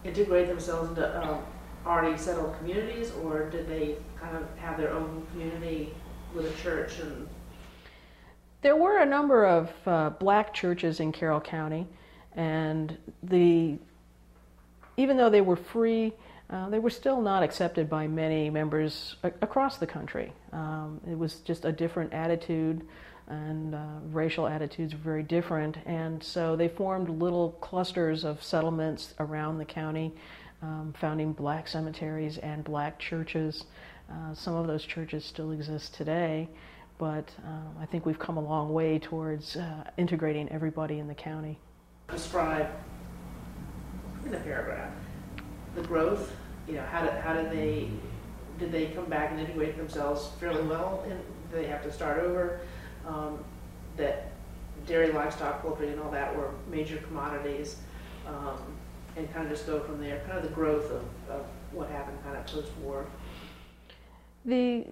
integrate themselves into um, already settled communities, or did they kind of have their own community with a church and? There were a number of uh, black churches in Carroll County, and the even though they were free uh, they were still not accepted by many members a- across the country. Um, it was just a different attitude, and uh, racial attitudes were very different. And so they formed little clusters of settlements around the county, um, founding black cemeteries and black churches. Uh, some of those churches still exist today, but uh, I think we've come a long way towards uh, integrating everybody in the county. Describe in a paragraph the growth? You know, how did, how did they, did they come back and integrate themselves fairly well? And they have to start over? Um, that dairy, livestock, poultry, and all that were major commodities, um, and kind of just go from there. Kind of the growth of, of what happened kind of post-war. The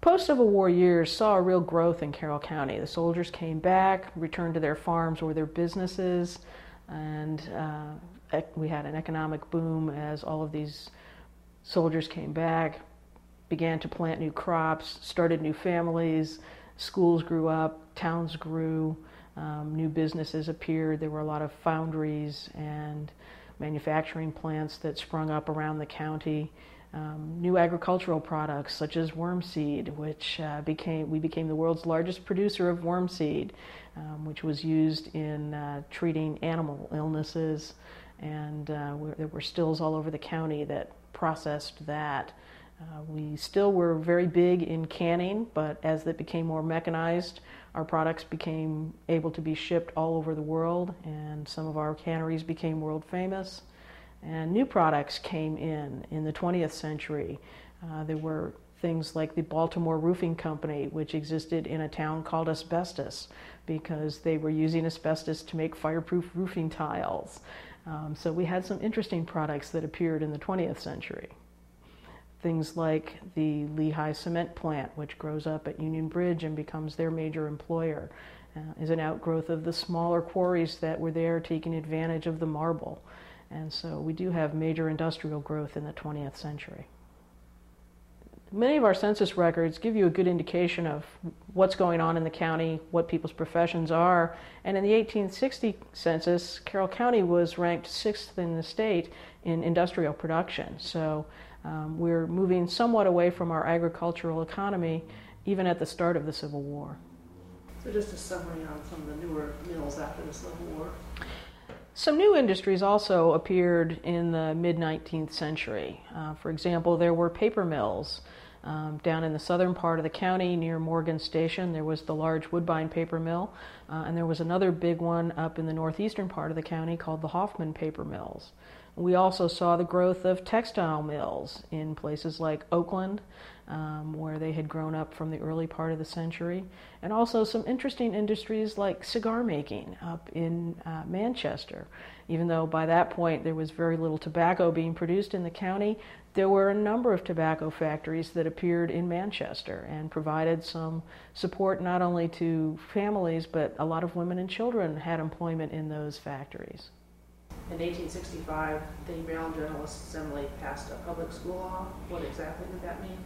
post Civil War years saw a real growth in Carroll County. The soldiers came back, returned to their farms or their businesses, and uh, we had an economic boom as all of these soldiers came back, began to plant new crops, started new families, schools grew up, towns grew, um, new businesses appeared. There were a lot of foundries and manufacturing plants that sprung up around the county. Um, new agricultural products such as worm seed, which uh, became we became the world's largest producer of worm seed, um, which was used in uh, treating animal illnesses and uh, there were stills all over the county that processed that. Uh, we still were very big in canning, but as it became more mechanized, our products became able to be shipped all over the world, and some of our canneries became world famous. And new products came in in the 20th century. Uh, there were things like the Baltimore Roofing Company, which existed in a town called Asbestos because they were using asbestos to make fireproof roofing tiles. Um, so we had some interesting products that appeared in the 20th century. Things like the Lehigh cement plant, which grows up at Union Bridge and becomes their major employer, uh, is an outgrowth of the smaller quarries that were there taking advantage of the marble. And so we do have major industrial growth in the 20th century. Many of our census records give you a good indication of what's going on in the county, what people's professions are. And in the 1860 census, Carroll County was ranked sixth in the state in industrial production. So um, we're moving somewhat away from our agricultural economy even at the start of the Civil War. So, just a summary on some of the newer mills after the Civil War. Some new industries also appeared in the mid 19th century. Uh, for example, there were paper mills Um, down in the southern part of the county near Morgan Station, there was the large Woodbine paper mill, uh, and there was another big one up in the northeastern part of the county called the Hoffman paper mills. We also saw the growth of textile mills in places like Oakland, um, where they had grown up from the early part of the century, and also some interesting industries like cigar making up in uh, Manchester. Even though by that point there was very little tobacco being produced in the county, there were a number of tobacco factories that appeared in Manchester and provided some support not only to families, but a lot of women and children had employment in those factories. In 1865, the Maryland General Assembly passed a public school law. What exactly did that mean?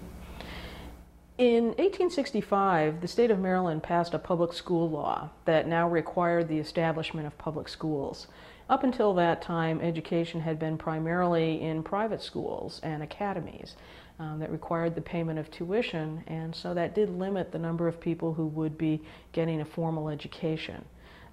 In 1865, the state of Maryland passed a public school law that now required the establishment of public schools. Up until that time, education had been primarily in private schools and academies um, that required the payment of tuition, and so that did limit the number of people who would be getting a formal education.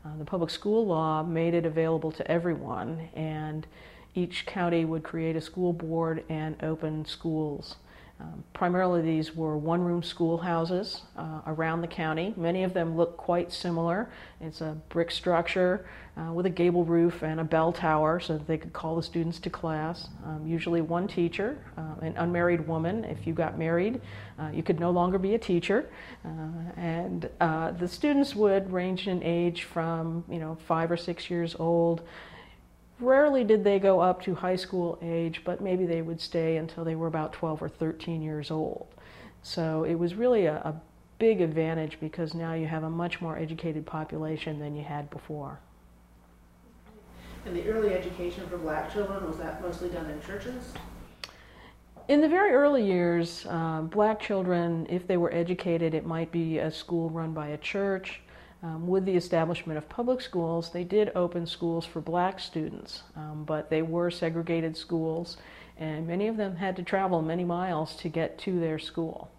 Uh, the public school law made it available to everyone, and each county would create a school board and open schools. Um, primarily, these were one room schoolhouses uh, around the county. Many of them look quite similar. It's a brick structure uh, with a gable roof and a bell tower so that they could call the students to class. Um, usually, one teacher, uh, an unmarried woman. If you got married, uh, you could no longer be a teacher. Uh, and uh, the students would range in age from you know five or six years old Rarely did they go up to high school age, but maybe they would stay until they were about 12 or 13 years old. So it was really a, a big advantage because now you have a much more educated population than you had before. And the early education for black children, was that mostly done in churches? In the very early years, uh, black children, if they were educated, it might be a school run by a church. Um, with the establishment of public schools, they did open schools for black students, um, but they were segregated schools, and many of them had to travel many miles to get to their school.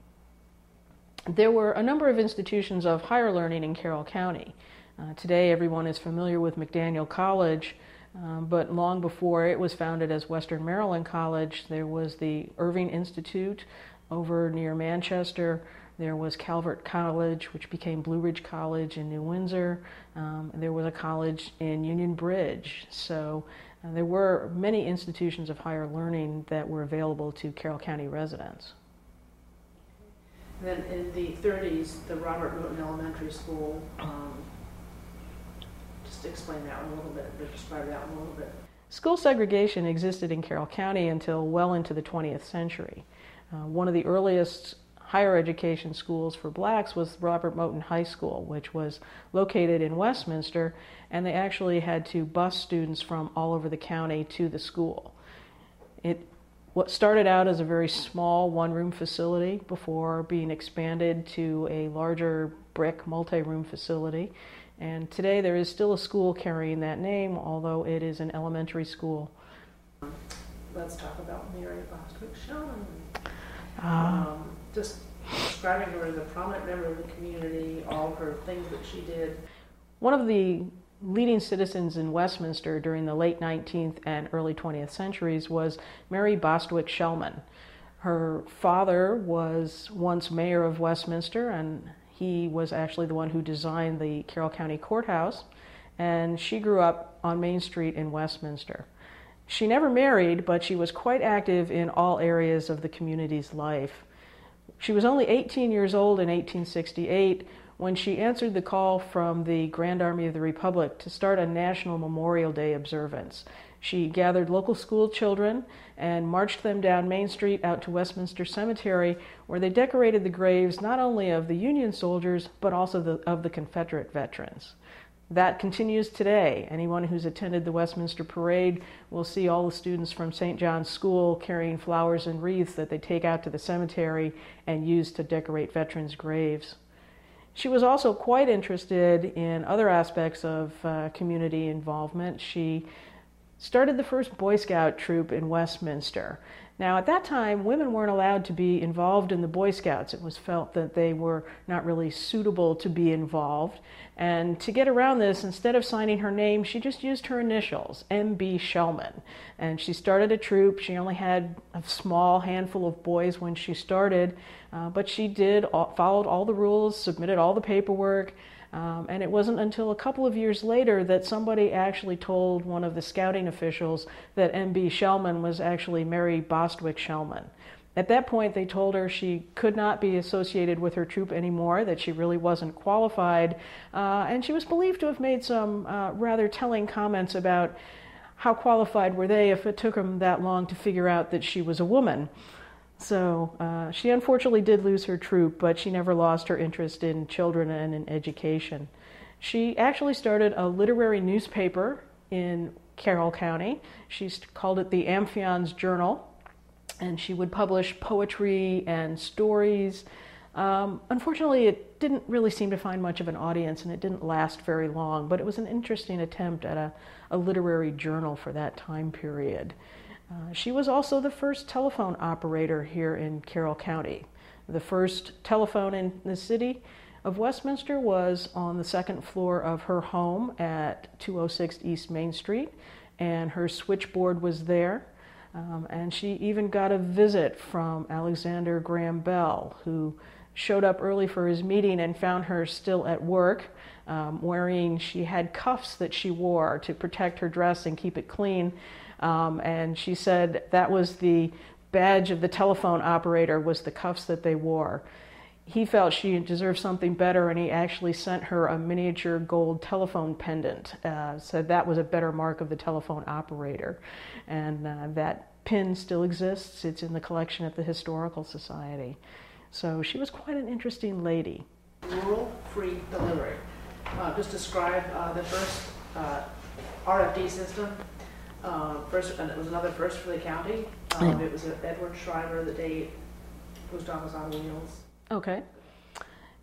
There were a number of institutions of higher learning in Carroll County. Uh, today, everyone is familiar with McDaniel College, um, but long before it was founded as Western Maryland College, there was the Irving Institute over near Manchester. There was Calvert College, which became Blue Ridge College in New Windsor. Um, there was a college in Union Bridge. So uh, there were many institutions of higher learning that were available to Carroll County residents. Then in the 30s, the Robert Moton Elementary School. Um, just explain that one a little bit, describe that one a little bit. School segregation existed in Carroll County until well into the 20th century. Uh, one of the earliest higher education schools for blacks was Robert Moton High School, which was located in Westminster, and they actually had to bus students from all over the county to the school. It what started out as a very small one room facility before being expanded to a larger brick multi room facility. And today there is still a school carrying that name, although it is an elementary school. Let's talk about Mary Bostwick Shellman. Um, just describing her as a prominent member of the community, all her things that she did. One of the leading citizens in Westminster during the late 19th and early 20th centuries was Mary Bostwick Shellman. Her father was once mayor of Westminster, and he was actually the one who designed the Carroll County Courthouse. And she grew up on Main Street in Westminster. She never married, but she was quite active in all areas of the community's life. She was only 18 years old in 1868 when she answered the call from the Grand Army of the Republic to start a National Memorial Day observance. She gathered local school children and marched them down Main Street out to Westminster Cemetery, where they decorated the graves not only of the Union soldiers, but also the, of the Confederate veterans. That continues today. Anyone who's attended the Westminster Parade will see all the students from St. John's School carrying flowers and wreaths that they take out to the cemetery and use to decorate veterans' graves. She was also quite interested in other aspects of uh, community involvement. She started the first Boy Scout troop in Westminster. Now, at that time, women weren't allowed to be involved in the Boy Scouts. It was felt that they were not really suitable to be involved. And to get around this, instead of signing her name, she just used her initials, M.B. Shellman. And she started a troop. She only had a small handful of boys when she started, uh, but she did all, followed all the rules, submitted all the paperwork. Um, and it wasn't until a couple of years later that somebody actually told one of the scouting officials that M.B. Shellman was actually Mary Bostwick Shellman. At that point, they told her she could not be associated with her troop anymore, that she really wasn't qualified, uh, and she was believed to have made some uh, rather telling comments about how qualified were they if it took them that long to figure out that she was a woman. So uh, she unfortunately did lose her troop, but she never lost her interest in children and in education. She actually started a literary newspaper in Carroll County. She called it the Amphion's Journal, and she would publish poetry and stories. Um, unfortunately, it didn't really seem to find much of an audience, and it didn't last very long, but it was an interesting attempt at a, a literary journal for that time period. Uh, she was also the first telephone operator here in Carroll County. The first telephone in the city of Westminster was on the second floor of her home at 206 East Main Street, and her switchboard was there. Um, and she even got a visit from Alexander Graham Bell, who showed up early for his meeting and found her still at work, um, wearing, she had cuffs that she wore to protect her dress and keep it clean. Um, and she said that was the badge of the telephone operator was the cuffs that they wore. He felt she deserved something better, and he actually sent her a miniature gold telephone pendant. Uh, said that was a better mark of the telephone operator, and uh, that pin still exists. It's in the collection at the Historical Society. So she was quite an interesting lady. Rural free delivery. Uh, just describe uh, the first uh, RFD system uh, first, and it was another first for the county. Um, It was Edward Shriver, the day post office on wheels. Okay.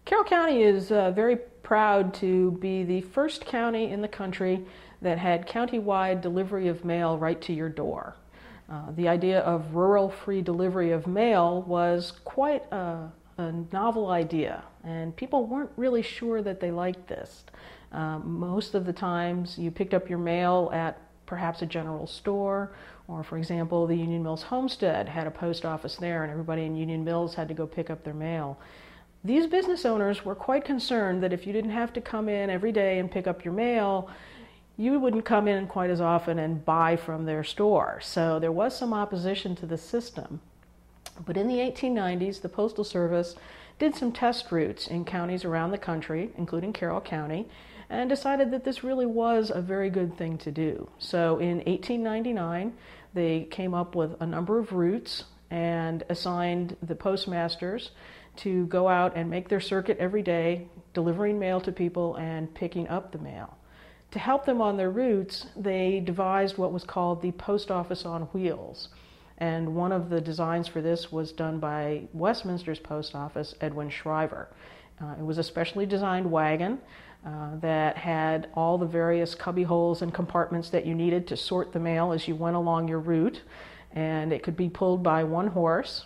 Carroll County is uh, very proud to be the first county in the country that had countywide delivery of mail right to your door. Uh, the idea of rural free delivery of mail was quite a, a novel idea, and people weren't really sure that they liked this. Um, most of the times, you picked up your mail at perhaps a general store, or for example, the Union Mills Homestead had a post office there, and everybody in Union Mills had to go pick up their mail. These business owners were quite concerned that if you didn't have to come in every day and pick up your mail, you wouldn't come in quite as often and buy from their store. So there was some opposition to the system. But in the 1890s, the Postal Service did some test routes in counties around the country, including Carroll County, and decided that this really was a very good thing to do. So in 1899, they came up with a number of routes and assigned the postmasters to go out and make their circuit every day, delivering mail to people and picking up the mail. To help them on their routes, they devised what was called the Post Office on Wheels. And one of the designs for this was done by Westminster's Post Office, Edwin Shriver. Uh, it was a specially designed wagon uh, that had all the various cubby holes and compartments that you needed to sort the mail as you went along your route. And it could be pulled by one horse.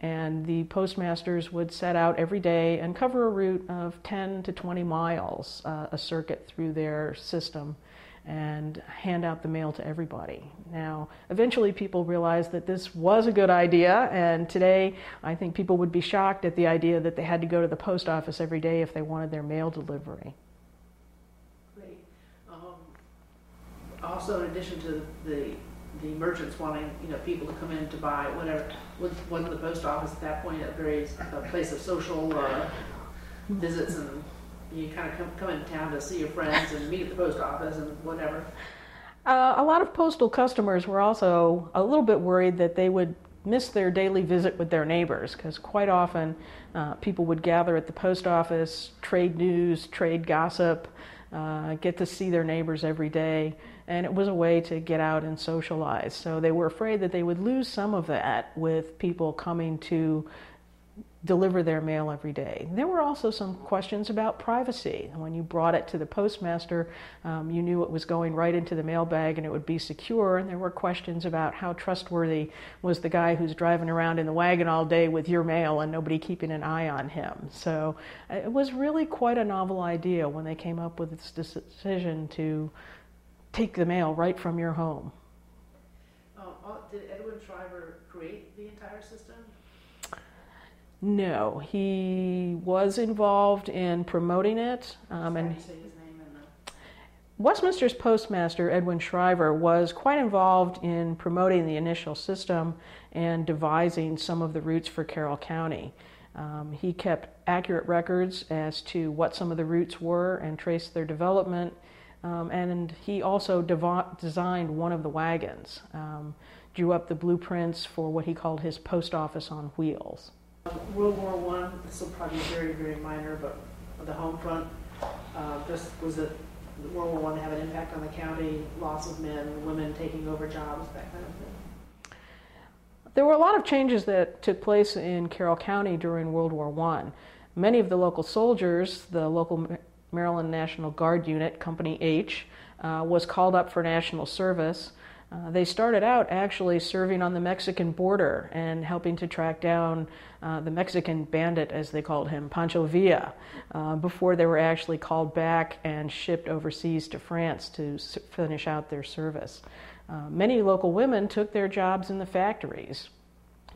And the postmasters would set out every day and cover a route of 10 to 20 miles, uh, a circuit through their system and hand out the mail to everybody. Now, eventually people realized that this was a good idea, and today I think people would be shocked at the idea that they had to go to the post office every day if they wanted their mail delivery. Great. Um, also, in addition to the the merchants wanting you know people to come in to buy whatever, was wasn't the post office at that point a very a place of social uh, visits and you kind of come, come in town to see your friends and meet at the post office and whatever. Uh, a lot of postal customers were also a little bit worried that they would miss their daily visit with their neighbors because quite often uh, people would gather at the post office, trade news, trade gossip, uh, get to see their neighbors every day, and it was a way to get out and socialize. So they were afraid that they would lose some of that with people coming to deliver their mail every day. There were also some questions about privacy. When you brought it to the postmaster, um, you knew it was going right into the mail bag and it would be secure. And there were questions about how trustworthy was the guy who's driving around in the wagon all day with your mail and nobody keeping an eye on him. So uh, it was really quite a novel idea when they came up with this decision to take the mail right from your home. Um, did Edwin Shriver create the entire system? No, he was involved in promoting it. Um, and Westminster's postmaster, Edwin Shriver, was quite involved in promoting the initial system and devising some of the routes for Carroll County. Um, he kept accurate records as to what some of the routes were and traced their development. Um, and he also designed one of the wagons, um, drew up the blueprints for what he called his post office on wheels. World War One. This will probably be very, very minor, but the home front. Uh, just was it World War One have an impact on the county? Loss of men, women taking over jobs, that kind of thing. There were a lot of changes that took place in Carroll County during World War One. Many of the local soldiers, the local Maryland National Guard unit, Company H, uh, was called up for national service. Uh, they started out actually serving on the Mexican border and helping to track down uh, the Mexican bandit, as they called him, Pancho Villa, uh, before they were actually called back and shipped overseas to France to finish out their service. Uh, many local women took their jobs in the factories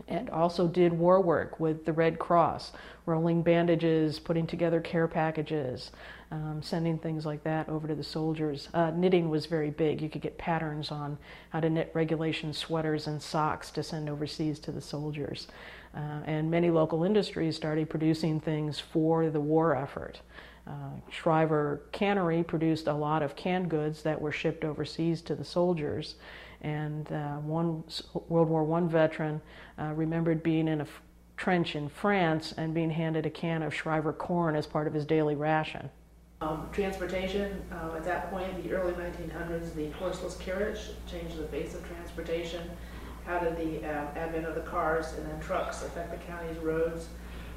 and also did war work with the Red Cross, rolling bandages, putting together care packages, um, sending things like that over to the soldiers. Uh, knitting was very big. You could get patterns on how to knit regulation sweaters and socks to send overseas to the soldiers. Uh, and many local industries started producing things for the war effort. Uh, Shriver Cannery produced a lot of canned goods that were shipped overseas to the soldiers. And uh, one World War I veteran uh, remembered being in a trench in France and being handed a can of Shriver corn as part of his daily ration. Um, transportation, uh, at that point, in the early 1900s, the horseless carriage changed the face of transportation. How did the um, advent of the cars and then trucks affect the county's roads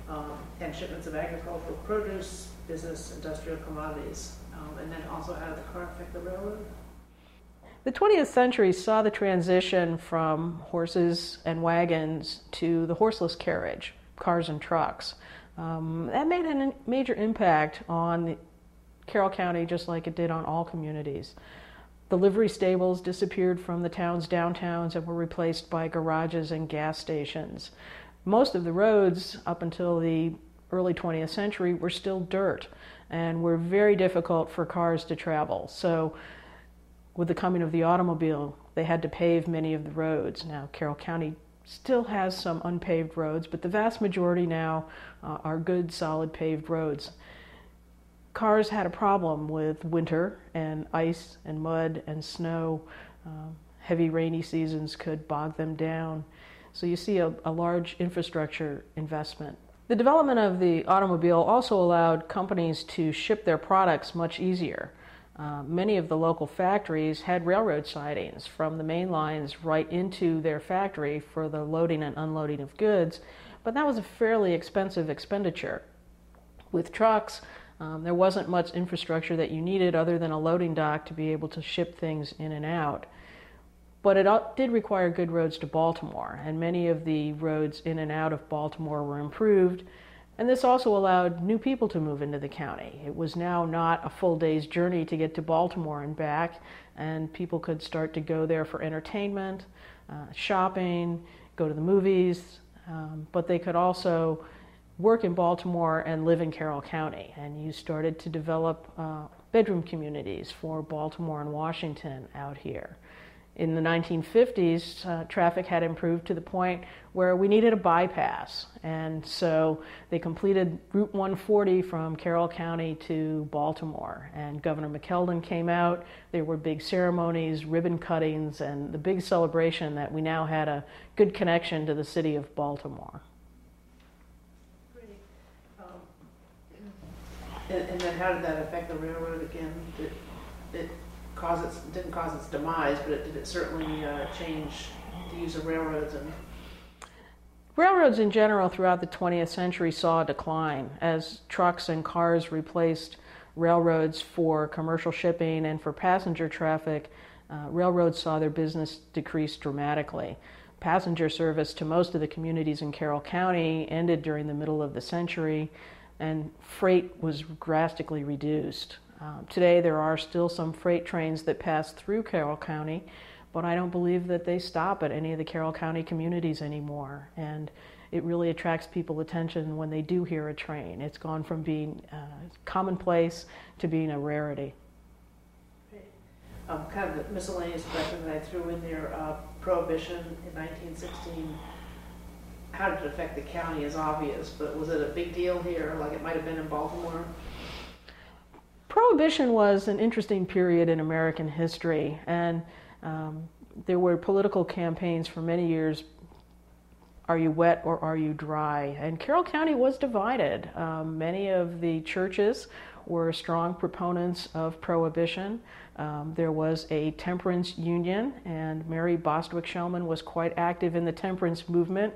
um, and shipments of agricultural produce, business, industrial commodities? Um, and then also how did the car affect the railroad? The 20th century saw the transition from horses and wagons to the horseless carriage, cars and trucks. Um, that made a major impact on Carroll County just like it did on all communities. The livery stables disappeared from the town's downtowns and were replaced by garages and gas stations. Most of the roads up until the early 20th century were still dirt and were very difficult for cars to travel. So, with the coming of the automobile, they had to pave many of the roads. Now, Carroll County still has some unpaved roads, but the vast majority now uh, are good, solid paved roads cars had a problem with winter and ice and mud and snow. Um, heavy rainy seasons could bog them down. So you see a, a large infrastructure investment. The development of the automobile also allowed companies to ship their products much easier. Uh, many of the local factories had railroad sidings from the main lines right into their factory for the loading and unloading of goods, but that was a fairly expensive expenditure. With trucks, um, there wasn't much infrastructure that you needed other than a loading dock to be able to ship things in and out. But it did require good roads to Baltimore, and many of the roads in and out of Baltimore were improved. And this also allowed new people to move into the county. It was now not a full day's journey to get to Baltimore and back, and people could start to go there for entertainment, uh, shopping, go to the movies, um, but they could also work in Baltimore and live in Carroll County. And you started to develop uh, bedroom communities for Baltimore and Washington out here. In the 1950s, uh, traffic had improved to the point where we needed a bypass. And so they completed Route 140 from Carroll County to Baltimore. And Governor McKeldin came out. There were big ceremonies, ribbon cuttings, and the big celebration that we now had a good connection to the city of Baltimore. And, and then how did that affect the railroad again? Did it cause its, didn't cause its demise, but it, did it certainly uh, change the use of railroads and Railroads in general throughout the 20th century saw a decline as trucks and cars replaced railroads for commercial shipping and for passenger traffic. Uh, railroads saw their business decrease dramatically. Passenger service to most of the communities in Carroll County ended during the middle of the century, and freight was drastically reduced. Uh, today, there are still some freight trains that pass through Carroll County, but I don't believe that they stop at any of the Carroll County communities anymore. And it really attracts people attention when they do hear a train. It's gone from being uh, commonplace to being a rarity. Um, kind of the miscellaneous question that I threw in there, uh, prohibition in 1916. How did it affect the county is obvious, but was it a big deal here, like it might have been in Baltimore? Prohibition was an interesting period in American history, and um, there were political campaigns for many years. Are you wet or are you dry? And Carroll County was divided. Um, many of the churches were strong proponents of prohibition. Um, there was a temperance union, and Mary Bostwick Shellman was quite active in the temperance movement.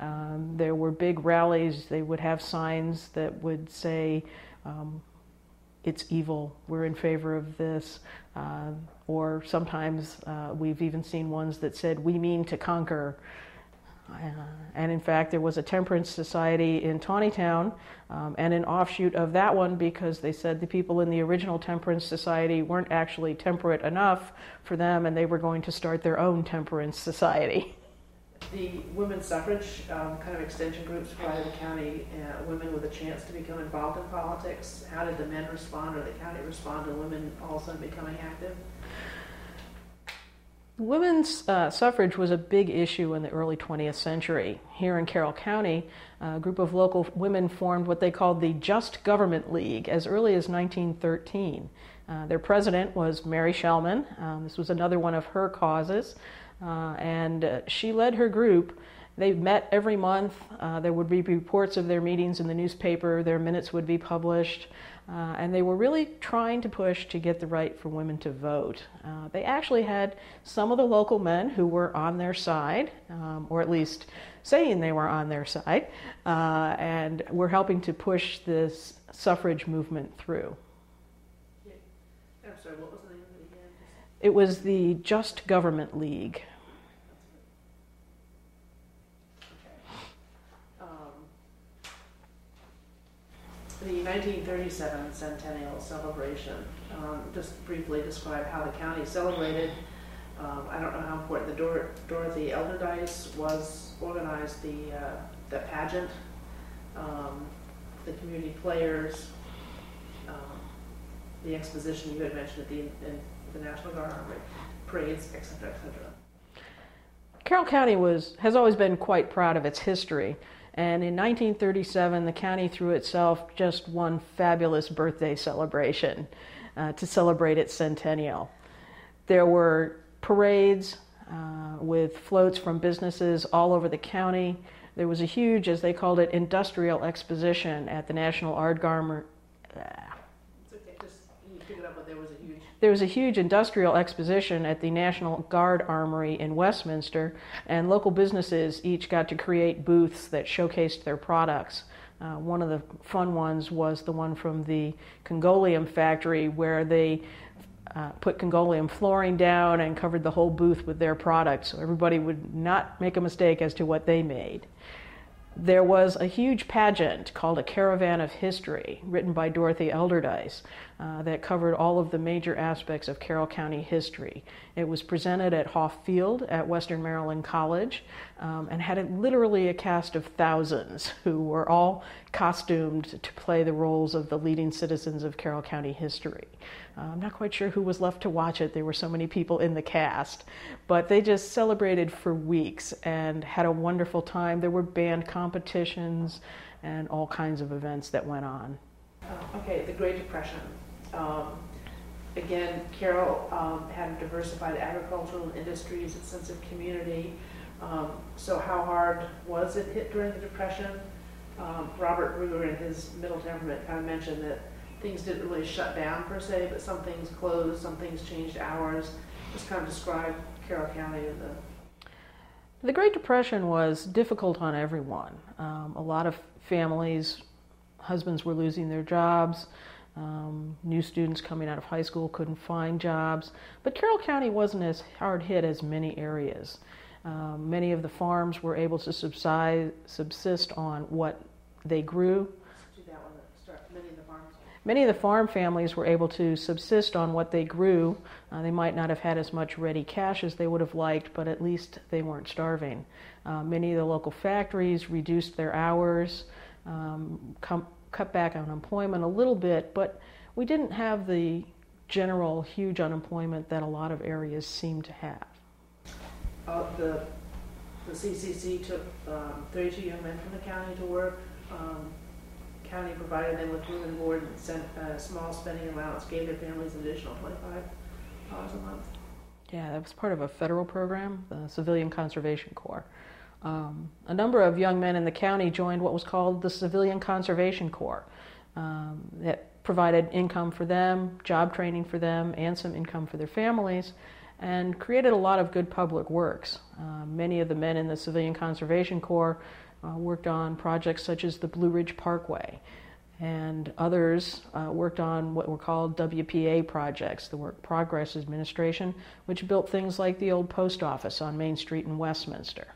Um, there were big rallies. They would have signs that would say, um, it's evil, we're in favor of this. Uh, or sometimes uh, we've even seen ones that said, we mean to conquer. Uh, and in fact, there was a temperance society in Taneytown, um, and an offshoot of that one because they said the people in the original temperance society weren't actually temperate enough for them, and they were going to start their own temperance society. the women's suffrage um, kind of extension groups provided the county uh, women with a chance to become involved in politics. How did the men respond or the county respond to women all of a sudden becoming active? Women's uh, suffrage was a big issue in the early 20th century. Here in Carroll County, a group of local women formed what they called the Just Government League as early as 1913. Uh, their president was Mary Shellman. Um, this was another one of her causes. Uh, and uh, she led her group. They met every month. Uh, there would be reports of their meetings in the newspaper, their minutes would be published, uh, and they were really trying to push to get the right for women to vote. Uh, they actually had some of the local men who were on their side, um, or at least saying they were on their side, and were helping to push this suffrage movement through. I'm sorry, what was the name of it again? It was the Just Government League. Um, The 1937 centennial celebration, um, just briefly describe how the county celebrated. Um, I don't know how important the Dor- Dorothy Elderdice was, organized the, uh, the pageant, um, the community players, um, the exposition you had mentioned at the, in the National Guard Armory, parades, et cetera, et cetera. Carroll County was, has always been quite proud of its history. And in 1937, the county threw itself just one fabulous birthday celebration uh, to celebrate its centennial. There were parades uh, with floats from businesses all over the county. There was a huge, as they called it, industrial exposition at the National Art Garmer. It's okay, just, you pick it up, but there was a huge There was a huge industrial exposition at the National Guard Armory in Westminster, and local businesses each got to create booths that showcased their products. Uh, one of the fun ones was the one from the Congoleum factory, where they uh, put Congoleum flooring down and covered the whole booth with their products, so everybody would not make a mistake as to what they made. There was a huge pageant called A Caravan of History, written by Dorothy Elderdice, uh, that covered all of the major aspects of Carroll County history. It was presented at Hoffa Field at Western Maryland College um, and had literally a cast of thousands who were all costumed to play the roles of the leading citizens of Carroll County history. Uh, I'm not quite sure who was left to watch it. There were so many people in the cast. But they just celebrated for weeks and had a wonderful time. There were band competitions and all kinds of events that went on. Uh, Okay, the Great Depression. Um, Again, Carroll um, had diversified agricultural industries, a sense of community. Um, So how hard was it hit during the Depression? Um, Robert Ruger in his Middle Temperament kind of mentioned that things didn't really shut down per se, but some things closed, some things changed hours. Just kind of describe Carroll County and the, The Great Depression was difficult on everyone. Um, a lot of families, husbands were losing their jobs. Um, new students coming out of high school couldn't find jobs. But Carroll County wasn't as hard hit as many areas. Um, many of the farms were able to subside, subsist on what they grew. Do that one, start, many of the. Many of the farm families were able to subsist on what they grew. Uh, they might not have had as much ready cash as they would have liked, but at least they weren't starving. Uh, many of the local factories reduced their hours, um, com- cut back on employment a little bit, but we didn't have the general huge unemployment that a lot of areas seem to have. Uh, the, the CCC took, um, thirty-two young men from the county to work. Um, county provided them with room and board and sent a small spending allowance, gave their families an additional twenty-five dollars a month. Yeah, that was part of a federal program, the Civilian Conservation Corps. Um, a number of young men in the county joined what was called the Civilian Conservation Corps. Um, that provided income for them, job training for them, and some income for their families, and created a lot of good public works. Uh, many of the men in the Civilian Conservation Corps uh, worked on projects such as the Blue Ridge Parkway, and others uh, worked on what were called WPA projects, the Work Progress Administration, which built things like the old post office on Main Street in Westminster.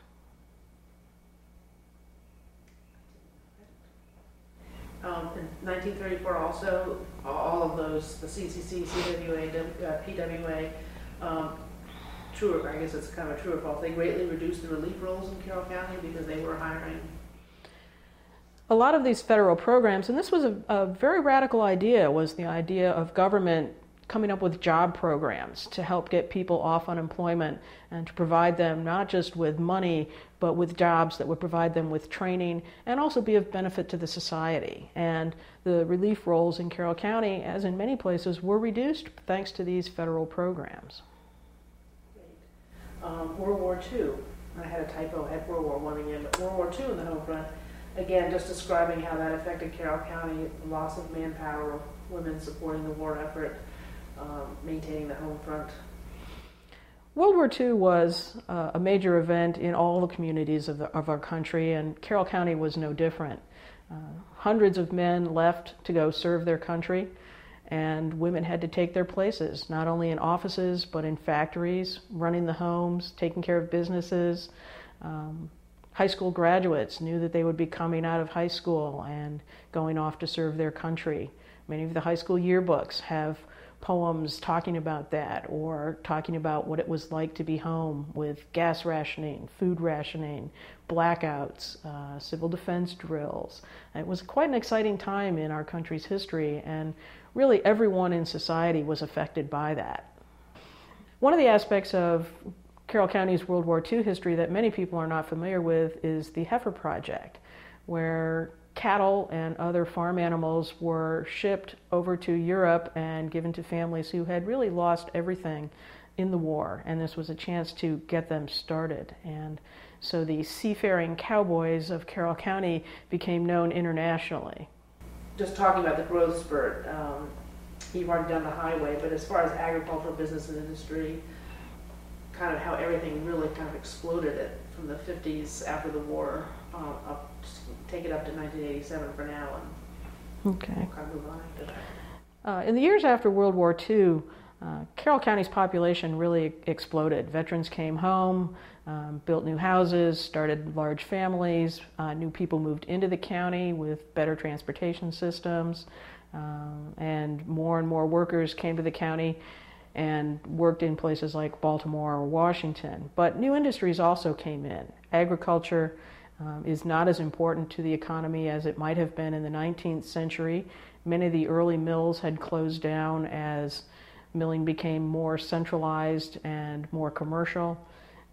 Um, in 1934 also, all of those, the CCC, CWA, uh, PWA, um, true, I guess it's kind of a true or false, they greatly reduced the relief rolls in Carroll County because they were hiring. A lot of these federal programs, and this was a, a very radical idea, was the idea of government coming up with job programs to help get people off unemployment and to provide them not just with money, but with jobs that would provide them with training and also be of benefit to the society. And the relief rolls in Carroll County, as in many places, were reduced thanks to these federal programs. Um, World War II, I had a typo, I had World War One again, but World War II in the home front, again, just describing how that affected Carroll County, loss of manpower, women supporting the war effort, um, maintaining the home front. World War II was uh, a major event in all the communities of, the, of our country, and Carroll County was no different. Uh, hundreds of men left to go serve their country, and women had to take their places, not only in offices, but in factories, running the homes, taking care of businesses. Um, high school graduates knew that they would be coming out of high school and going off to serve their country. Many of the high school yearbooks have poems talking about that or talking about what it was like to be home with gas rationing, food rationing, blackouts, uh, civil defense drills. It was quite an exciting time in our country's history, and really everyone in society was affected by that. One of the aspects of Carroll County's World War II history that many people are not familiar with is the Heifer Project, where cattle and other farm animals were shipped over to Europe and given to families who had really lost everything in the war, and this was a chance to get them started. And so the seafaring cowboys of Carroll County became known internationally. Just talking about the growth spurt, um, you've already done the highway, but as far as agricultural business and industry, kind of how everything really kind of exploded it from the 50s after the war uh, up, take it up to 1987 for now, and Okay. we'll kind of move on after that. Uh, in the years after World War II, uh, Carroll County's population really exploded. Veterans came home, um, built new houses, started large families. Uh, new people moved into the county with better transportation systems, um, and more and more workers came to the county and worked in places like Baltimore or Washington. But new industries also came in. Agriculture um, is not as important to the economy as it might have been in the 19th century. Many of the early mills had closed down as milling became more centralized and more commercial.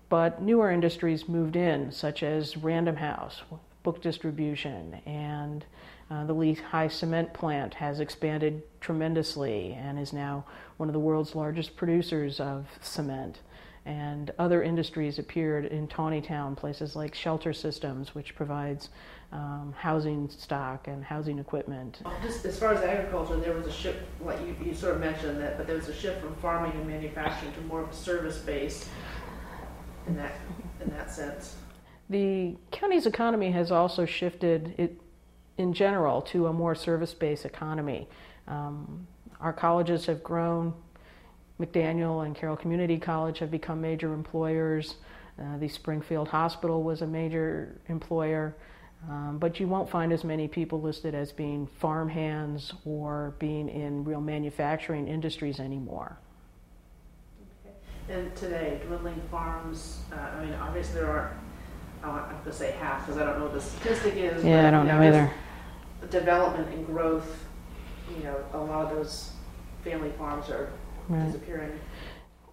But newer industries moved in, such as Random House, book distribution, and uh, the Lehigh Cement Plant has expanded tremendously and is now one of the world's largest producers of cement. And other industries appeared in Taneytown, places like Shelter Systems, which provides um, housing stock and housing equipment. Just as far as agriculture, there was a shift, like you, you sort of mentioned that, but there was a shift from farming and manufacturing to more of a service base. And that in that sense? The county's economy has also shifted it, in general to a more service based economy. Um, our colleges have grown. McDaniel and Carroll Community College have become major employers. Uh, the Springfield Hospital was a major employer. Um, but you won't find as many people listed as being farmhands or being in real manufacturing industries anymore. Okay. And today, dwindling farms, uh, I mean, obviously there are, I going to say half because I don't know what the statistic is. Yeah, but, I don't know either. Development and growth, you know, a lot of those family farms are right. disappearing.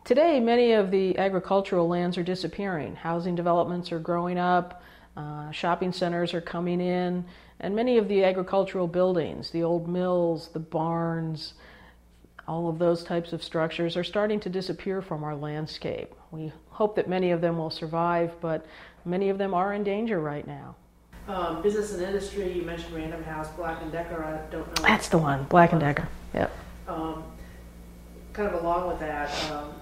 Today, many of the agricultural lands are disappearing. Housing developments are growing up. Uh, shopping centers are coming in, and many of the agricultural buildings, the old mills, the barns, all of those types of structures are starting to disappear from our landscape. We hope that many of them will survive, but many of them are in danger right now. Um, business and industry, you mentioned Random House, Black and Decker, I don't know. That's the one, Black and Decker, yep. Um, kind of along with that, um,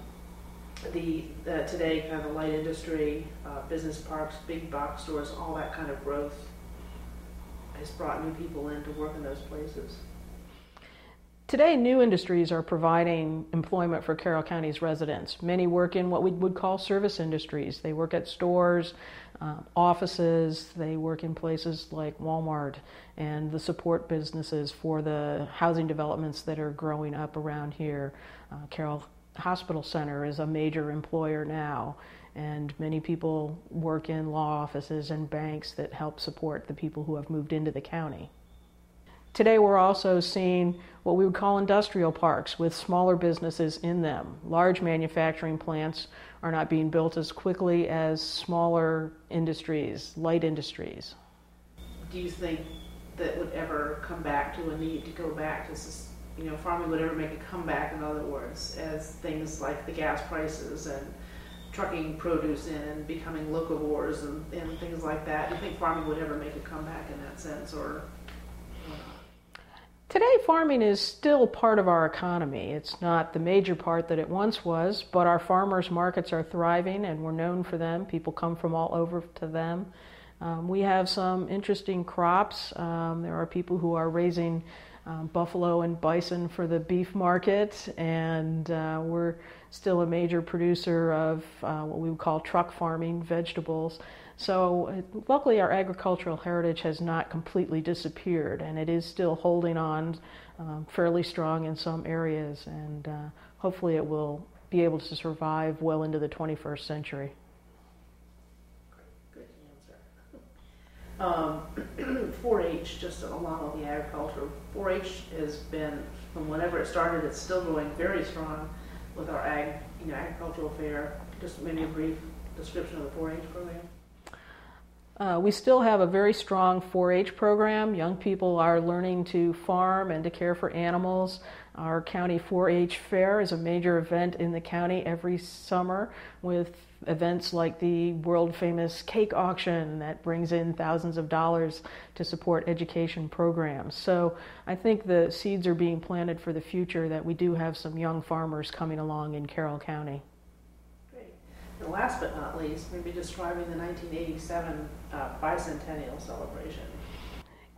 the uh, today kind of the light industry, uh, business parks, big box stores, all that kind of growth has brought new people in to work in those places. Today, new industries are providing employment for Carroll County's residents. Many work in what we would call service industries. They work at stores, uh, offices, they work in places like Walmart and the support businesses for the housing developments that are growing up around here. Uh, Carroll Hospital Center is a major employer now, and many people work in law offices and banks that help support the people who have moved into the county. Today, we're also seeing what we would call industrial parks with smaller businesses in them. Large manufacturing plants are not being built as quickly as smaller industries, light industries. Do you think that would ever come back to a need to go back to you know, farming would ever make a comeback, in other words, as things like the gas prices and trucking produce in and becoming locavores and, and things like that. Do you think farming would ever make a comeback in that sense, or? Today, farming is still part of our economy. It's not the major part that it once was, but our farmers' markets are thriving and we're known for them. People come from all over to them. Um, we have some interesting crops. Um, there are people who are raising um, buffalo and bison for the beef market, and uh, we're still a major producer of uh, what we would call truck farming vegetables. So, luckily, our agricultural heritage has not completely disappeared, and it is still holding on um, fairly strong in some areas, and uh, hopefully, it will be able to survive well into the 21st century. Um, 4-H, just along with the agriculture, 4-H has been, from whenever it started, it's still going very strong with our ag, you know, agricultural fair. Just maybe a brief description of the 4-H program. Uh, we still have a very strong 4 H program. Young people are learning to farm and to care for animals. Our county 4 H fair is a major event in the county every summer with events like the world famous cake auction that brings in thousands of dollars to support education programs. So I think the seeds are being planted for the future that we do have some young farmers coming along in Carroll County. Great. And last but not least, maybe describing the 1987 uh, bicentennial celebration.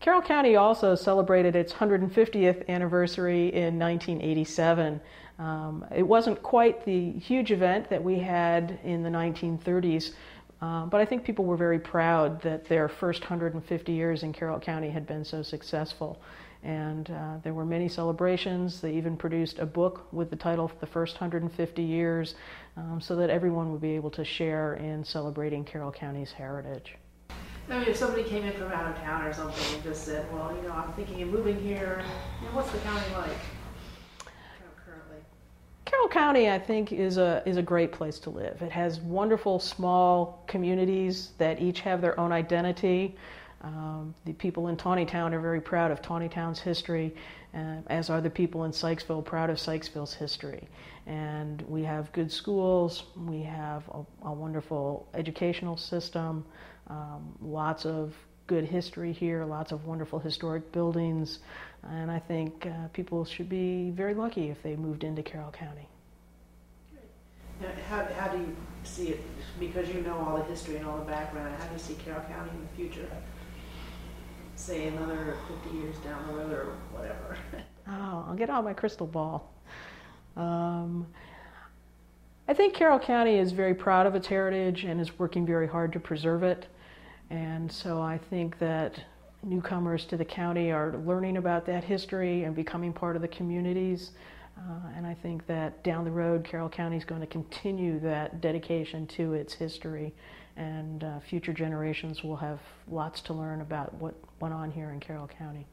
Carroll County also celebrated its 150th anniversary in 1987. Um, it wasn't quite the huge event that we had in the 1930s, uh, but I think people were very proud that their first 150 years in Carroll County had been so successful. And uh, there were many celebrations. They even produced a book with the title The First 150 Years um, so that everyone would be able to share in celebrating Carroll County's heritage. I mean, if somebody came in from out of town or something and just said, well, you know, I'm thinking of moving here, you know, what's the county like? Carroll County, I think, is a is a great place to live. It has wonderful small communities that each have their own identity. Um, the people in Taneytown are very proud of Taneytown's history, uh, as are the people in Sykesville proud of Sykesville's history. And we have good schools, we have a, a wonderful educational system, um, lots of good history here, lots of wonderful historic buildings, and I think uh, people should be very lucky if they moved into Carroll County. Now, How, how do you see it, because you know all the history and all the background, how do you see Carroll County in the future? Say another 50 years down the road or whatever. Oh, I'll get out my crystal ball. Um, I think Carroll County is very proud of its heritage and is working very hard to preserve it. And so I think that newcomers to the county are learning about that history and becoming part of the communities. Uh, and I think that down the road, Carroll County is going to continue that dedication to its history, and uh, future generations will have lots to learn about what went on here in Carroll County.